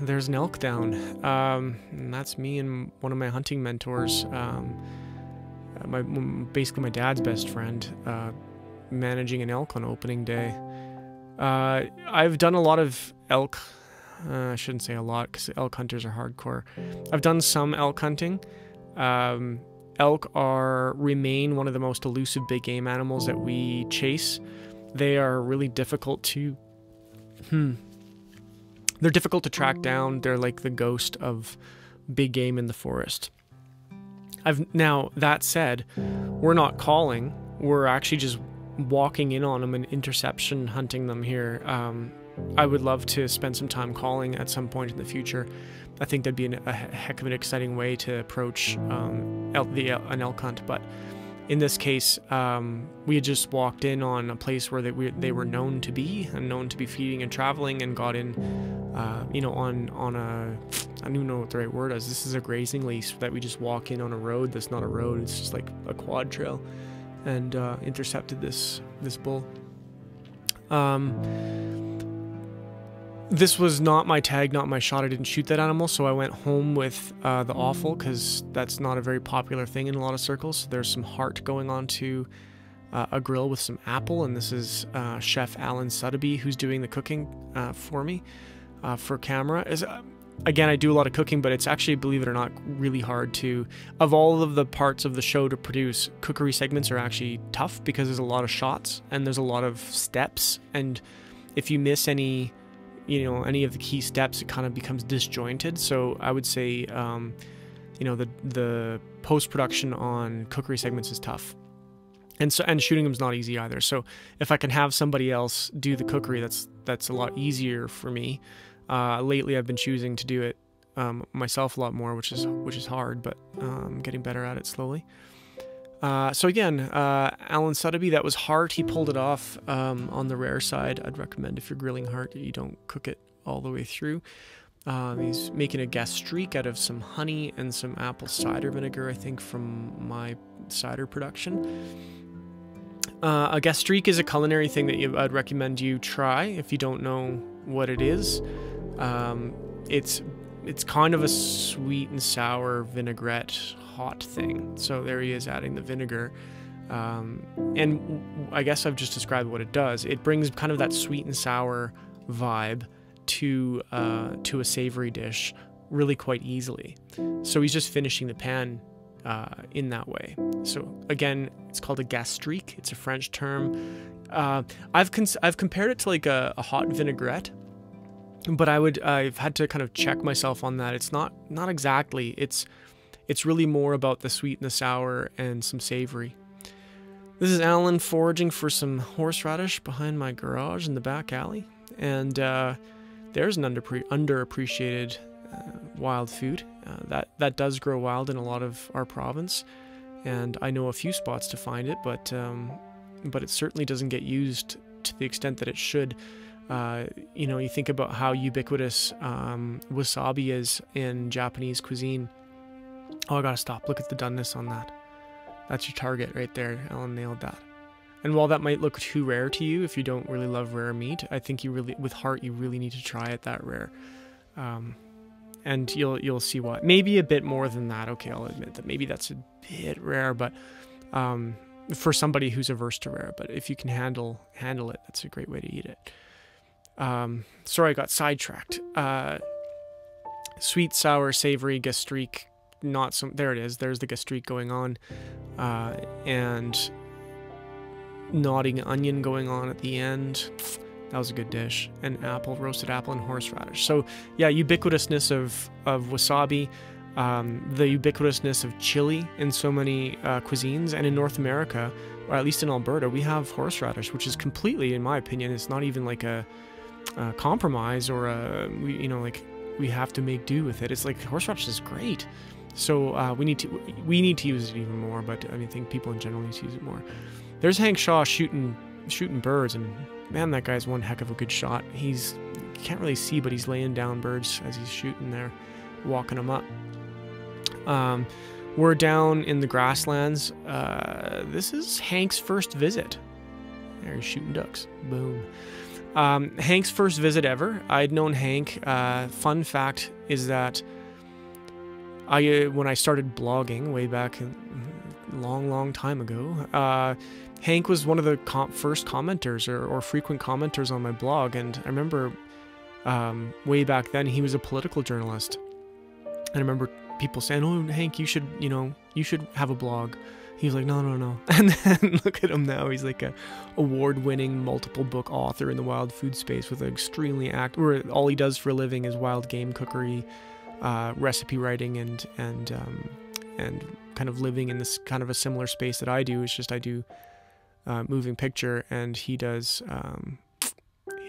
there's an elk down. Um, that's me and one of my hunting mentors. Um, uh, my basically my dad's best friend, uh, managing an elk on opening day. Uh, I've done a lot of elk. Uh, I shouldn't say a lot because elk hunters are hardcore. I've done some elk hunting. Um, elk are remain one of the most elusive big game animals that we chase. They are really difficult to. Hmm. They're difficult to track down. They're like the ghost of big game in the forest. I've now that said, we're not calling. We're actually just walking in on them and interception hunting them here. Um, I would love to spend some time calling at some point in the future. I think that'd be an, a heck of an exciting way to approach um, elk, the, an elk hunt. But in this case, um, we had just walked in on a place where they, we, they were known to be and known to be feeding and traveling, and got in, uh, you know, on on a I don't even know what the right word is. This is a grazing lease that we just walk in on a road that's not a road. It's just like a quad trail, and uh, intercepted this this bull. Um, this was not my tag, not my shot. I didn't shoot that animal, so I went home with uh, the offal because that's not a very popular thing in a lot of circles. There's some heart going on to uh, a grill with some apple, and this is uh, Chef Alan Suddaby who's doing the cooking uh, for me uh, for camera. Is uh, again, I do a lot of cooking, but it's actually, believe it or not, really hard to. Of all of the parts of the show to produce, cookery segments are actually tough because there's a lot of shots and there's a lot of steps, and if you miss any you know any of the key steps, it kind of becomes disjointed. So I would say, um, you know, the the post production on cookery segments is tough, and so and shooting them is not easy either. So if I can have somebody else do the cookery, that's that's a lot easier for me. Uh, lately, I've been choosing to do it um, myself a lot more, which is which is hard, but um, getting better at it slowly. Uh, so again, uh, Alan Suddaby, that was heart. He pulled it off um, on the rare side. I'd recommend if you're grilling heart, you don't cook it all the way through. Uh, he's making a gastrique out of some honey and some apple cider vinegar, I think, from my cider production. Uh, a gastrique is a culinary thing that you, I'd recommend you try if you don't know what it is. Um, it's it's kind of a sweet and sour vinaigrette hot thing. So there he is adding the vinegar. Um, and I guess I've just described what it does. It brings kind of that sweet and sour vibe to uh, to a savory dish really quite easily. So he's just finishing the pan uh, in that way. So again, it's called a gastrique. It's a French term. Uh, I've I've compared it to like a, a hot vinaigrette, but I would I've had to kind of check myself on that. It's not not exactly. It's it's really more about the sweet and the sour and some savory. This is Alan foraging for some horseradish behind my garage in the back alley, and uh, there's an underappreciated uh, wild food uh, that that does grow wild in a lot of our province, and I know a few spots to find it, but um, but it certainly doesn't get used to the extent that it should. Uh, you know, you think about how ubiquitous um, wasabi is in Japanese cuisine. Oh, I gotta stop. Look at the doneness on that. That's your target right there. Alan nailed that. And while that might look too rare to you if you don't really love rare meat, I think you really, with heart, you really need to try it that rare. Um, and you'll you'll see what. Maybe a bit more than that. Okay, I'll admit that maybe that's a bit rare, but um, for somebody who's averse to rare. But if you can handle handle it, that's a great way to eat it. Um, sorry, I got sidetracked. Uh, sweet, sour, savory, gastrique. Not some. There it is. There's the gastrique going on, uh, and nodding onion going on at the end. That was a good dish. And apple, roasted apple, and horseradish. So yeah, ubiquitousness of of wasabi, um, the ubiquitousness of chili in so many uh, cuisines, and in North America, or at least in Alberta, we have horseradish, which is completely, in my opinion, it's not even like a, a compromise or a we, you know like we have to make do with it. It's like horseradish is great. So uh, we need to we need to use it even more. But I mean, I think people in general need to use it more. There's Hank Shaw shooting shooting birds, and man, that guy's one heck of a good shot. He's can't really see, but he's laying down birds as he's shooting there, walking them up. Um, we're down in the grasslands. Uh, this is Hank's first visit. There he's shooting ducks. Boom. Um, Hank's first visit ever. I'd known Hank. Uh, fun fact is that I, uh, when I started blogging way back, long, long time ago, uh, Hank was one of the com first commenters or, or, frequent commenters on my blog, and I remember um, way back then he was a political journalist. And I remember people saying, "Oh, Hank, you should, you know, you should have a blog." He was like, "No, no, no." And then look at him now; he's like a award-winning, multiple book author in the wild food space with an extremely act. Where all he does for a living is wild game cookery, uh, recipe writing, and and um, and kind of living in this kind of a similar space that I do. It's just I do uh, moving picture, and he does, um,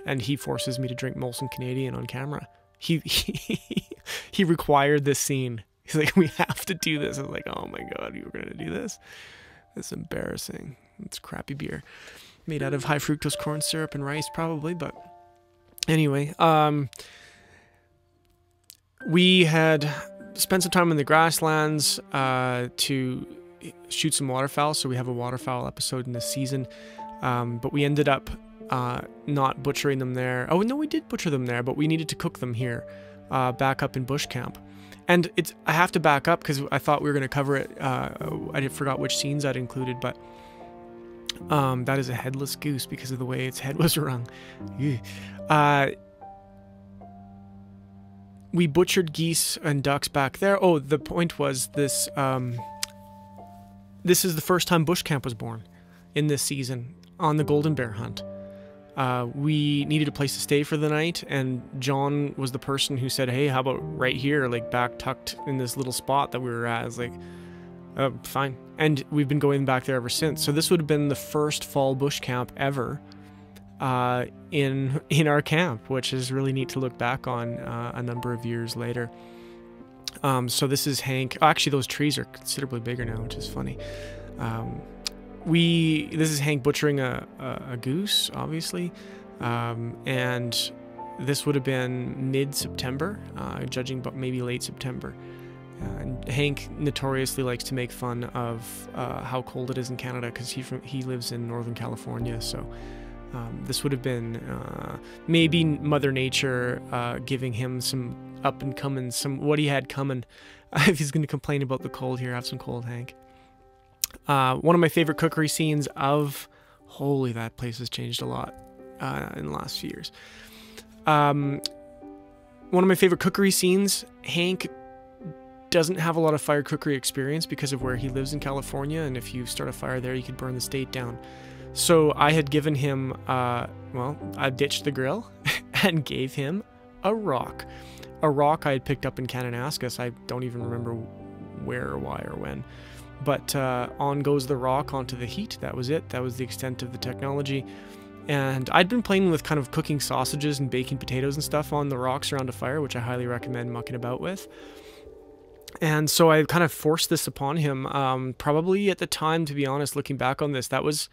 and he forces me to drink Molson Canadian on camera. He he, he required this scene. He's like, we have to do this. I was like, oh my god, you were gonna do this? It's embarrassing. It's crappy beer, made out of high fructose corn syrup and rice, probably. But anyway, um, we had spent some time in the grasslands uh, to shoot some waterfowl. So we have a waterfowl episode in this season. Um, but we ended up uh, not butchering them there. Oh, no, we did butcher them there, but we needed to cook them here uh, back up in bush camp. And it's I have to back up because I thought we were going to cover it. Uh, I forgot which scenes I'd included, but um, that is a headless goose because of the way its head was rung. Uh, we butchered geese and ducks back there. Oh, the point was this um, this is the first time bush camp was born in this season on the golden bear hunt. Uh, we needed a place to stay for the night, and John was the person who said, "Hey, how about right here, like back tucked in this little spot that we were at?" I was like, uh, "Fine." And we've been going back there ever since. So this would have been the first fall bush camp ever uh, in in our camp, which is really neat to look back on uh, a number of years later. Um, so this is Hank. Oh, actually, those trees are considerably bigger now, which is funny. Um, we this is Hank butchering a, a, a goose, obviously, um, and this would have been mid September, uh, judging, but maybe late September. Uh, Hank notoriously likes to make fun of uh, how cold it is in Canada because he he lives in Northern California. So um, this would have been uh, maybe Mother Nature uh, giving him some up and coming, some what he had coming. if he's going to complain about the cold here, have some cold, Hank. Uh, one of my favorite cookery scenes of holy that place has changed a lot uh, in the last few years. Um, one of my favorite cookery scenes. Hank doesn't have a lot of fire cookery experience because of where he lives in California, and if you start a fire there, you could burn the state down. So I had given him, uh, well, I ditched the grill and gave him a rock. A rock I had picked up in Kananaskis. I don't even remember where or why or when. But uh, on goes the rock onto the heat. That was it. That was the extent of the technology. And I'd been playing with kind of cooking sausages and baking potatoes and stuff on the rocks around a fire, which I highly recommend mucking about with. And so I kind of forced this upon him. Um, probably at the time, to be honest, looking back on this, that was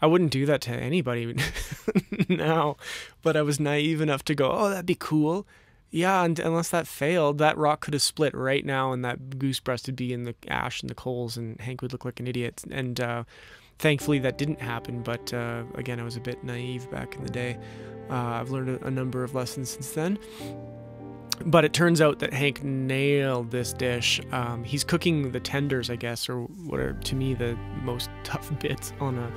I wouldn't do that to anybody now, but I was naive enough to go, oh, that'd be cool. Yeah, and unless that failed, that rock could have split right now, and that goose breast would be in the ash and the coals, and Hank would look like an idiot. And uh, thankfully, that didn't happen. But uh, again, I was a bit naive back in the day. Uh, I've learned a, number of lessons since then. But it turns out that Hank nailed this dish. Um, he's cooking the tenders, I guess, or what are to me the most tough bits on a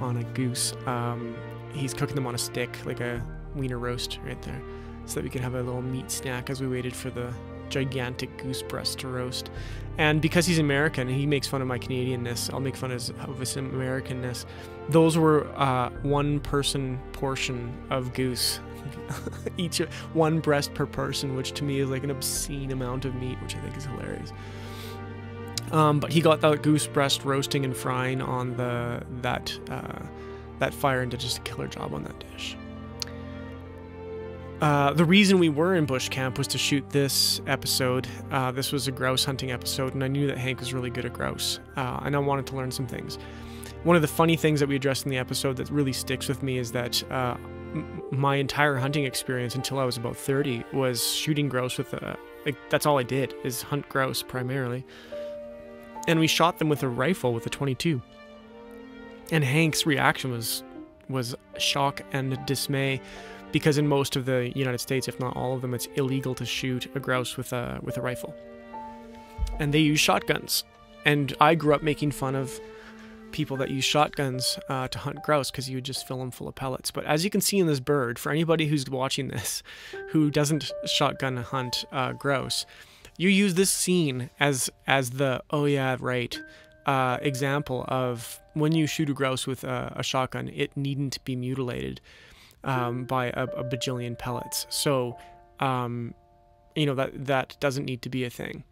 on a goose. Um, he's cooking them on a stick, like a wiener roast right there, so that we can have a little meat snack as we waited for the gigantic goose breast to roast. And because he's American he makes fun of my Canadianness, I'll make fun of his, of his Americanness. Those were uh, one person portion of goose. Each one breast per person, which to me is like an obscene amount of meat, which I think is hilarious. Um, but he got that goose breast roasting and frying on the that uh, that fire and did just a killer job on that dish. Uh, the reason we were in bush camp was to shoot this episode. Uh, this was a grouse hunting episode, and I knew that Hank was really good at grouse, uh, and I wanted to learn some things. One of the funny things that we addressed in the episode that really sticks with me is that uh, my entire hunting experience until I was about 30 was shooting grouse with a. Like, that's all I did is hunt grouse primarily and we shot them with a rifle with a 22. And Hank's reaction was was shock and dismay because in most of the United States, if not all of them, it's illegal to shoot a grouse with a with a rifle. And they use shotguns. And I grew up making fun of people that use shotguns uh, to hunt grouse because you would just fill them full of pellets. But as you can see in this bird, for anybody who's watching this who doesn't shotgun hunt uh, grouse, you use this scene as as the oh yeah right uh, example of when you shoot a grouse with a, a shotgun, it needn't be mutilated um, by a, a, bajillion pellets. So, um, you know that that doesn't need to be a thing.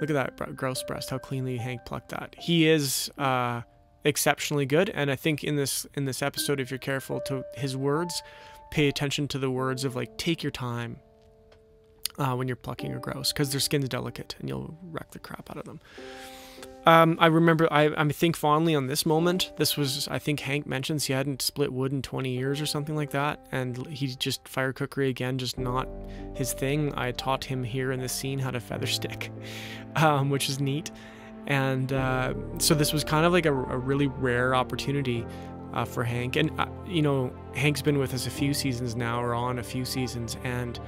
Look at that grouse breast, how cleanly Hank plucked that. He is uh, exceptionally good, and I think in this in this episode, if you're careful to his words, pay attention to the words of like take your time, uh, when you're plucking a grouse because their skin's delicate and you'll wreck the crap out of them. Um, I remember, I, I think fondly on this moment. This was, I think Hank mentions he hadn't split wood in 20 years or something like that. And he just, fire cookery again, just not his thing. I taught him here in this scene how to feather stick, um, which is neat. And uh, so this was kind of like a, a really rare opportunity uh, for Hank. And, uh, you know, Hank's been with us a few seasons now, or on a few seasons. And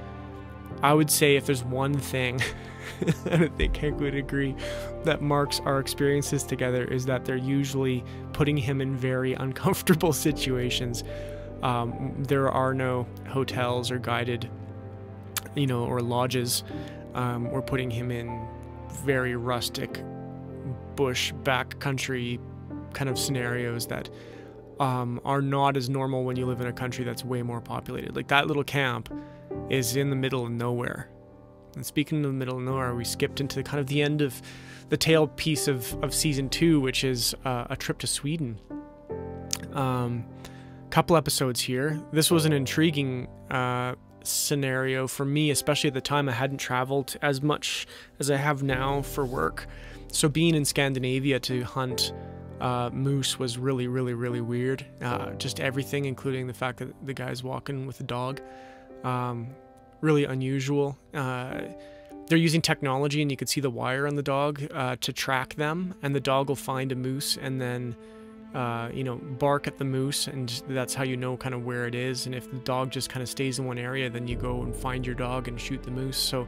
I would say if there's one thing, I think Hank would agree, that marks our experiences together is that they're usually putting him in very uncomfortable situations. Um, there are no hotels or guided, you know, or lodges. Um, we're putting him in very rustic, bush, backcountry kind of scenarios that um, are not as normal when you live in a country that's way more populated. Like that little camp is in the middle of nowhere. And speaking of the middle of nowhere, we skipped into kind of the end of the tail piece of, of season two, which is uh, a trip to Sweden. Um, couple episodes here. This was an intriguing uh, scenario for me, especially at the time I hadn't traveled as much as I have now for work. So being in Scandinavia to hunt uh, moose was really, really, really weird. Uh, just everything, including the fact that the guy's walking with a dog, um, really unusual. Uh, they're using technology, and you could see the wire on the dog uh, to track them, and the dog will find a moose and then. Uh, you know, bark at the moose, and that's how you know kind of where it is. And if the dog just kind of stays in one area, then you go and find your dog and shoot the moose. So,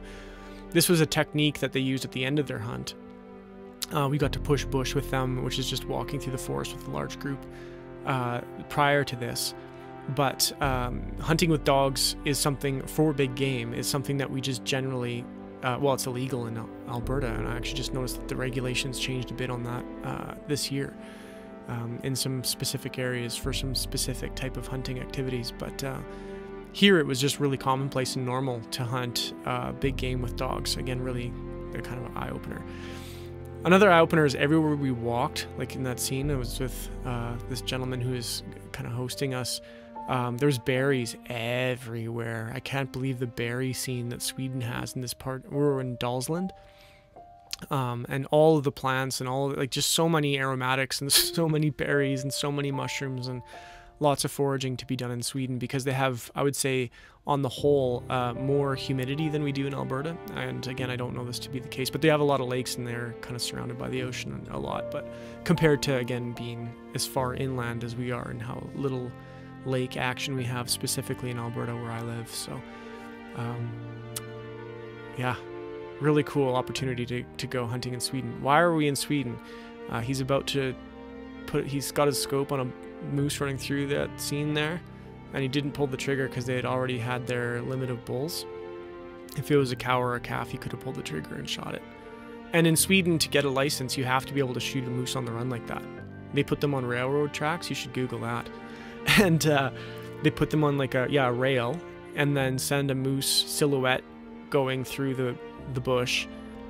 this was a technique that they used at the end of their hunt. Uh, we got to push bush with them, which is just walking through the forest with a large group uh, prior to this. But um, hunting with dogs is something for big game is something that we just generally, uh, well, it's illegal in Alberta, and I actually just noticed that the regulations changed a bit on that uh, this year. Um, in some specific areas for some specific type of hunting activities, but uh, here it was just really commonplace and normal to hunt uh, big game with dogs. Again, really a kind of an eye opener. Another eye opener is everywhere we walked, like in that scene, I was with uh, this gentleman who is kind of hosting us. Um, there's berries everywhere. I can't believe the berry scene that Sweden has in this part. We were in Dalsland. Um, and all of the plants and all like just so many aromatics and so many berries and so many mushrooms and lots of foraging to be done in Sweden because they have, I would say, on the whole, uh, more humidity than we do in Alberta. And again, I don't know this to be the case, but they have a lot of lakes and they're kind of surrounded by the ocean a lot. But compared to, again, being as far inland as we are and how little lake action we have specifically in Alberta where I live. So, um, yeah, really cool opportunity to, to go hunting in Sweden. Why are we in Sweden? Uh, he's about to put, he's got his scope on a moose running through that scene there, and he didn't pull the trigger because they had already had their limit of bulls. If it was a cow or a calf, he could have pulled the trigger and shot it. And in Sweden, to get a license, you have to be able to shoot a moose on the run like that. They put them on railroad tracks. You should Google that. And uh, they put them on like a yeah a rail, and then send a moose silhouette going through the the bush,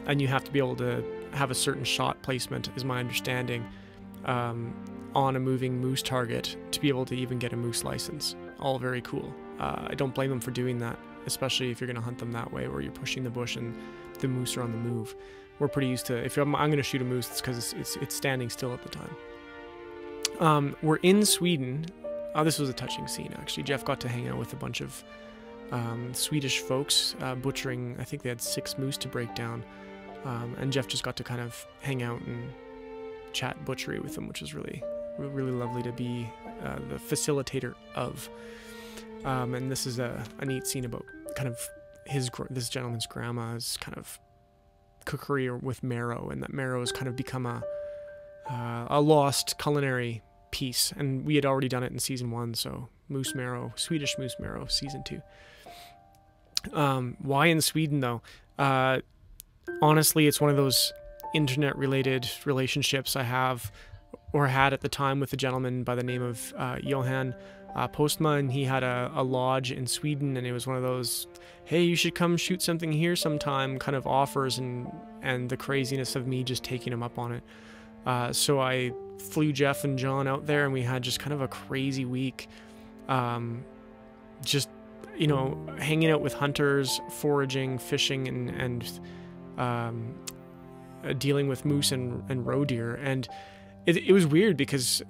and you have to be able to have a certain shot placement, is my understanding. Um, on a moving moose target to be able to even get a moose license. All very cool. Uh, I don't blame them for doing that, especially if you're going to hunt them that way, where you're pushing the bush and the moose are on the move. We're pretty used to. If I'm, I'm going to shoot a moose, it's because it's, it's, it's standing still at the time. Um, we're in Sweden. Oh, this was a touching scene actually. Jeff got to hang out with a bunch of um, Swedish folks uh, butchering. I think they had six moose to break down, um, and Jeff just got to kind of hang out and chat butchery with them, which was really really lovely to be uh, the facilitator of. Um, and this is a, a neat scene about kind of his this gentleman's grandma's kind of cookery with marrow, and that marrow has kind of become a uh, a lost culinary piece. And we had already done it in season one, so moose marrow, Swedish moose marrow, season two. Um, why in Sweden though? Uh, honestly, it's one of those internet related relationships I have or had at the time with a gentleman by the name of uh, Johan uh, Postma, and he had a, a, lodge in Sweden, and it was one of those, hey, you should come shoot something here sometime kind of offers, and and the craziness of me just taking him up on it. Uh, so I flew Jeff and John out there, and we had just kind of a crazy week, um, just you know, hanging out with hunters, foraging, fishing, and and um, uh, dealing with moose and, and roe deer, and it, it was weird because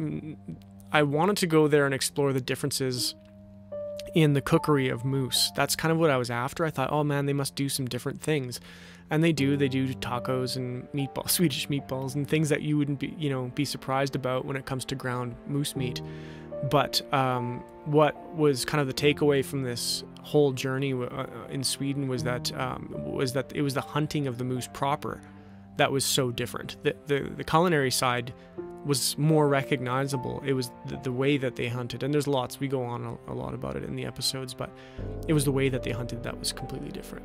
I wanted to go there and explore the differences in the cookery of moose. That's kind of what I was after. I thought, oh man, they must do some different things. And they do. They do tacos and meatballs, Swedish meatballs, and things that you wouldn't be, you know, be surprised about when it comes to ground moose meat. But um, what was kind of the takeaway from this whole journey uh, in Sweden was that um, was that it was the hunting of the moose proper that was so different. The, the, the culinary side was more recognizable. It was the, the, way that they hunted, and there's lots, we go on a, a, lot about it in the episodes, but it was the way that they hunted that was completely different.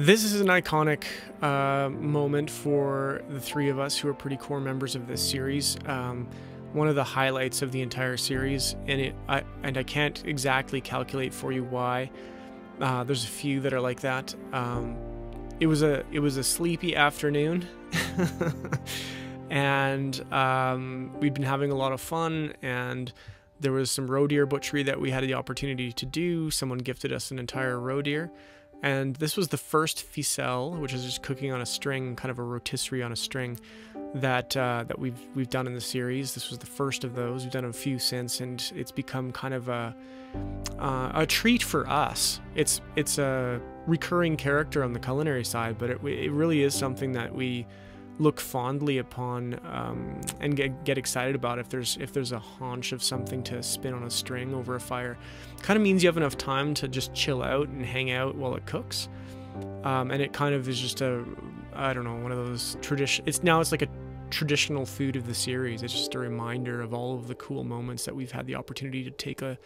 This is an iconic uh, moment for the three of us who are pretty core members of this series. Um, one of the highlights of the entire series, and it, I, and I can't exactly calculate for you why. Uh, there's a few that are like that. Um, it was a it was a sleepy afternoon and um, we'd been having a lot of fun and there was some roe deer butchery that we had the opportunity to do someone gifted us an entire roe deer And this was the first ficelle, which is just cooking on a string, kind of a rotisserie on a string, that uh, that we've we've done in the series. This was the first of those. We've done a few since, and it's become kind of a uh, a treat for us. It's it's a recurring character on the culinary side, but it, it really is something that we look fondly upon um, and get, get excited about if there's if there's a haunch of something to spin on a string over a fire. Kind of means you have enough time to just chill out and hang out while it cooks. Um, and it kind of is just a i don't know one of those tradition it's now it's like a traditional food of the series. It's just a reminder of all of the cool moments that we've had the opportunity to take a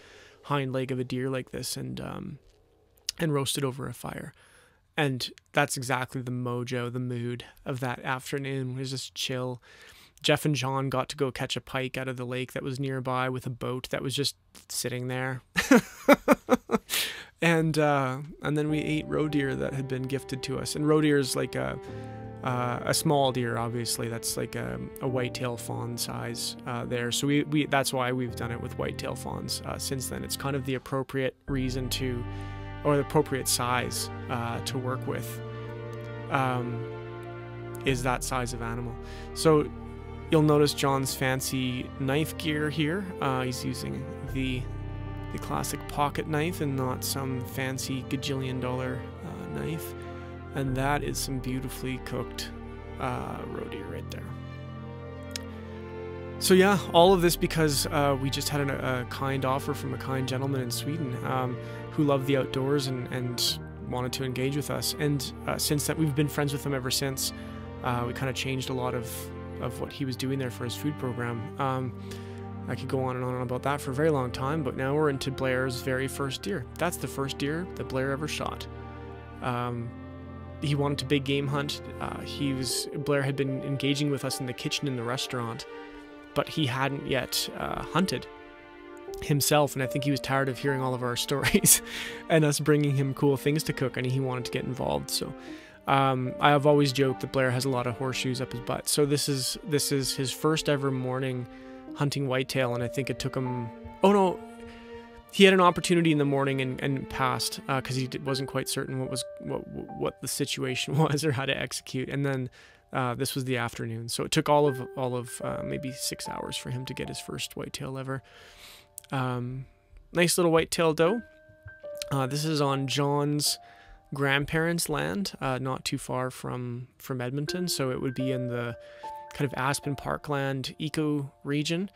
hind leg of a deer like this and um, and roast it over a fire and that's exactly the mojo, the mood of that afternoon It was just chill. Jeff and John got to go catch a pike out of the lake that was nearby with a boat that was just sitting there. and uh, and then we ate roe deer that had been gifted to us. And roe deer is like a uh, a small deer, obviously. That's like a, a whitetail fawn size uh, there. So we, we that's why we've done it with whitetail fawns uh, since then. It's kind of the appropriate reason to or the appropriate size uh, to work with um, is that size of animal. So you'll notice John's fancy knife gear here. Uh, he's using the the classic pocket knife and not some fancy gajillion dollar uh, knife. And that is some beautifully cooked uh, roe deer right there. So yeah, all of this because uh, we just had a, a, kind offer from a kind gentleman in Sweden. Um, who loved the outdoors and, and wanted to engage with us. And uh, since that, we've been friends with him ever since. Uh, we kind of changed a lot of, of what he was doing there for his food program. Um, I could go on and on about that for a very long time, but now we're into Blair's very first deer. That's the first deer that Blair ever shot. Um, he wanted to big game hunt. Uh, he was Blair had been engaging with us in the kitchen in the restaurant, but he hadn't yet uh, hunted himself and i think he was tired of hearing all of our stories and us bringing him cool things to cook and he wanted to get involved. So um, i have always joked that blair has a lot of horseshoes up his butt. So this is this is his first ever morning hunting whitetail and i think it took him oh no he had an opportunity in the morning and, and passed because uh, he wasn't quite certain what was what what the situation was or how to execute. And then uh, this was the afternoon. So it took all of all of uh, maybe six hours for him to get his first whitetail ever um, nice little white-tailed doe. Uh, this is on John's grandparents' land, uh, not too far from from Edmonton, so it would be in the kind of Aspen Parkland eco region.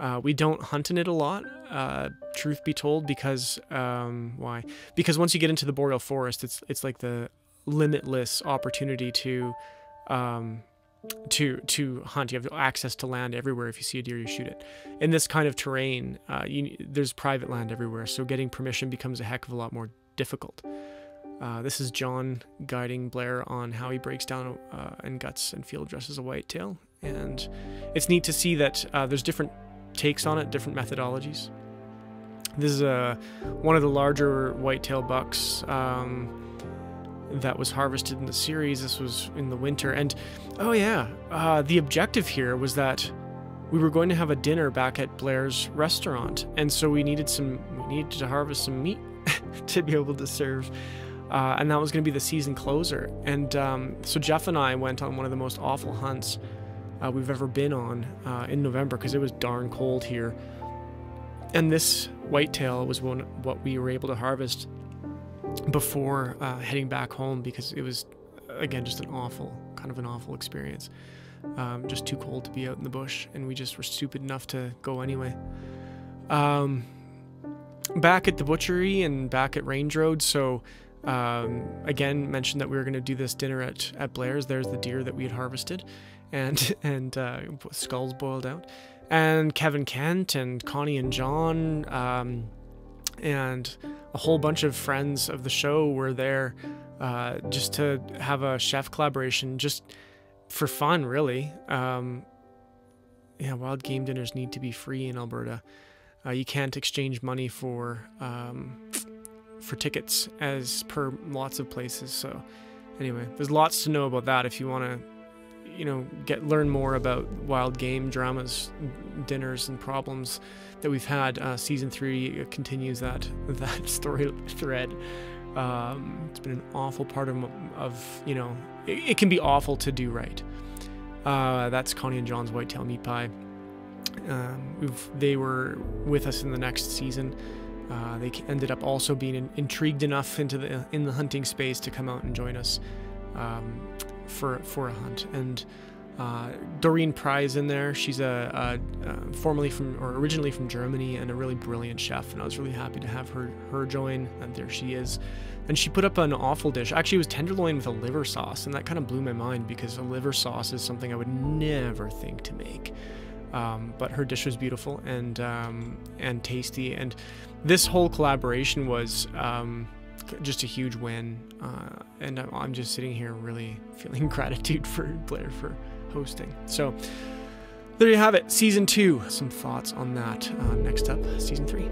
Uh, we don't hunt in it a lot, uh, truth be told, because um, why? Because once you get into the boreal forest, it's it's like the limitless opportunity to um, to to hunt. You have access to land everywhere. If you see a deer, you shoot it. In this kind of terrain, uh, you, there's private land everywhere, so getting permission becomes a heck of a lot more difficult. Uh, this is John guiding Blair on how he breaks down uh, and guts and field dresses a whitetail, and it's neat to see that uh, there's different takes on it, different methodologies. This is a uh, one of the larger whitetail bucks. Um, that was harvested in the series. This was in the winter. And oh, yeah, uh, the objective here was that we were going to have a dinner back at Blair's restaurant. And so we needed some, we needed to harvest some meat to be able to serve. Uh, and that was going to be the season closer. And um, so Jeff and I went on one of the most awful hunts uh, we've ever been on uh, in November because it was darn cold here. And this whitetail was one, what we were able to harvest before uh, heading back home because it was again just an awful kind of an awful experience. Um, just too cold to be out in the bush and we just were stupid enough to go anyway. Um, back at the butchery and back at range road so um, again mentioned that we were going to do this dinner at, at blair's. There's the deer that we had harvested and and uh, skulls boiled out. And kevin kent and connie and john um, and a whole bunch of friends of the show were there uh, just to have a chef collaboration, just for fun, really. Um, yeah, wild game dinners need to be free in Alberta. Uh, you can't exchange money for um, for tickets as per lots of places. So, anyway, there's lots to know about that if you want to you know get learn more about wild game dramas dinners and problems that we've had uh, season three continues that that story thread Um, it's been an awful part of, of you know, it, it can be awful to do right. Uh, that's Connie and John's Whitetail Meat Pie. Um, they were with us in the next season. Uh, they ended up also being in, intrigued enough into the in the hunting space to come out and join us um, for for a hunt. And uh, Doreen Prei's in there. She's a, a, a, formerly from or originally from Germany and a really brilliant chef. And I was really happy to have her her join. And there she is. And she put up an offal dish. Actually, it was tenderloin with a liver sauce, and that kind of blew my mind because a liver sauce is something I would never think to make. Um, but her dish was beautiful and um, and tasty. And this whole collaboration was um, just a huge win. Uh, and I'm just sitting here really feeling gratitude for Blair for hosting. So there you have it, season two. Some thoughts on that. Uh, next up, season three.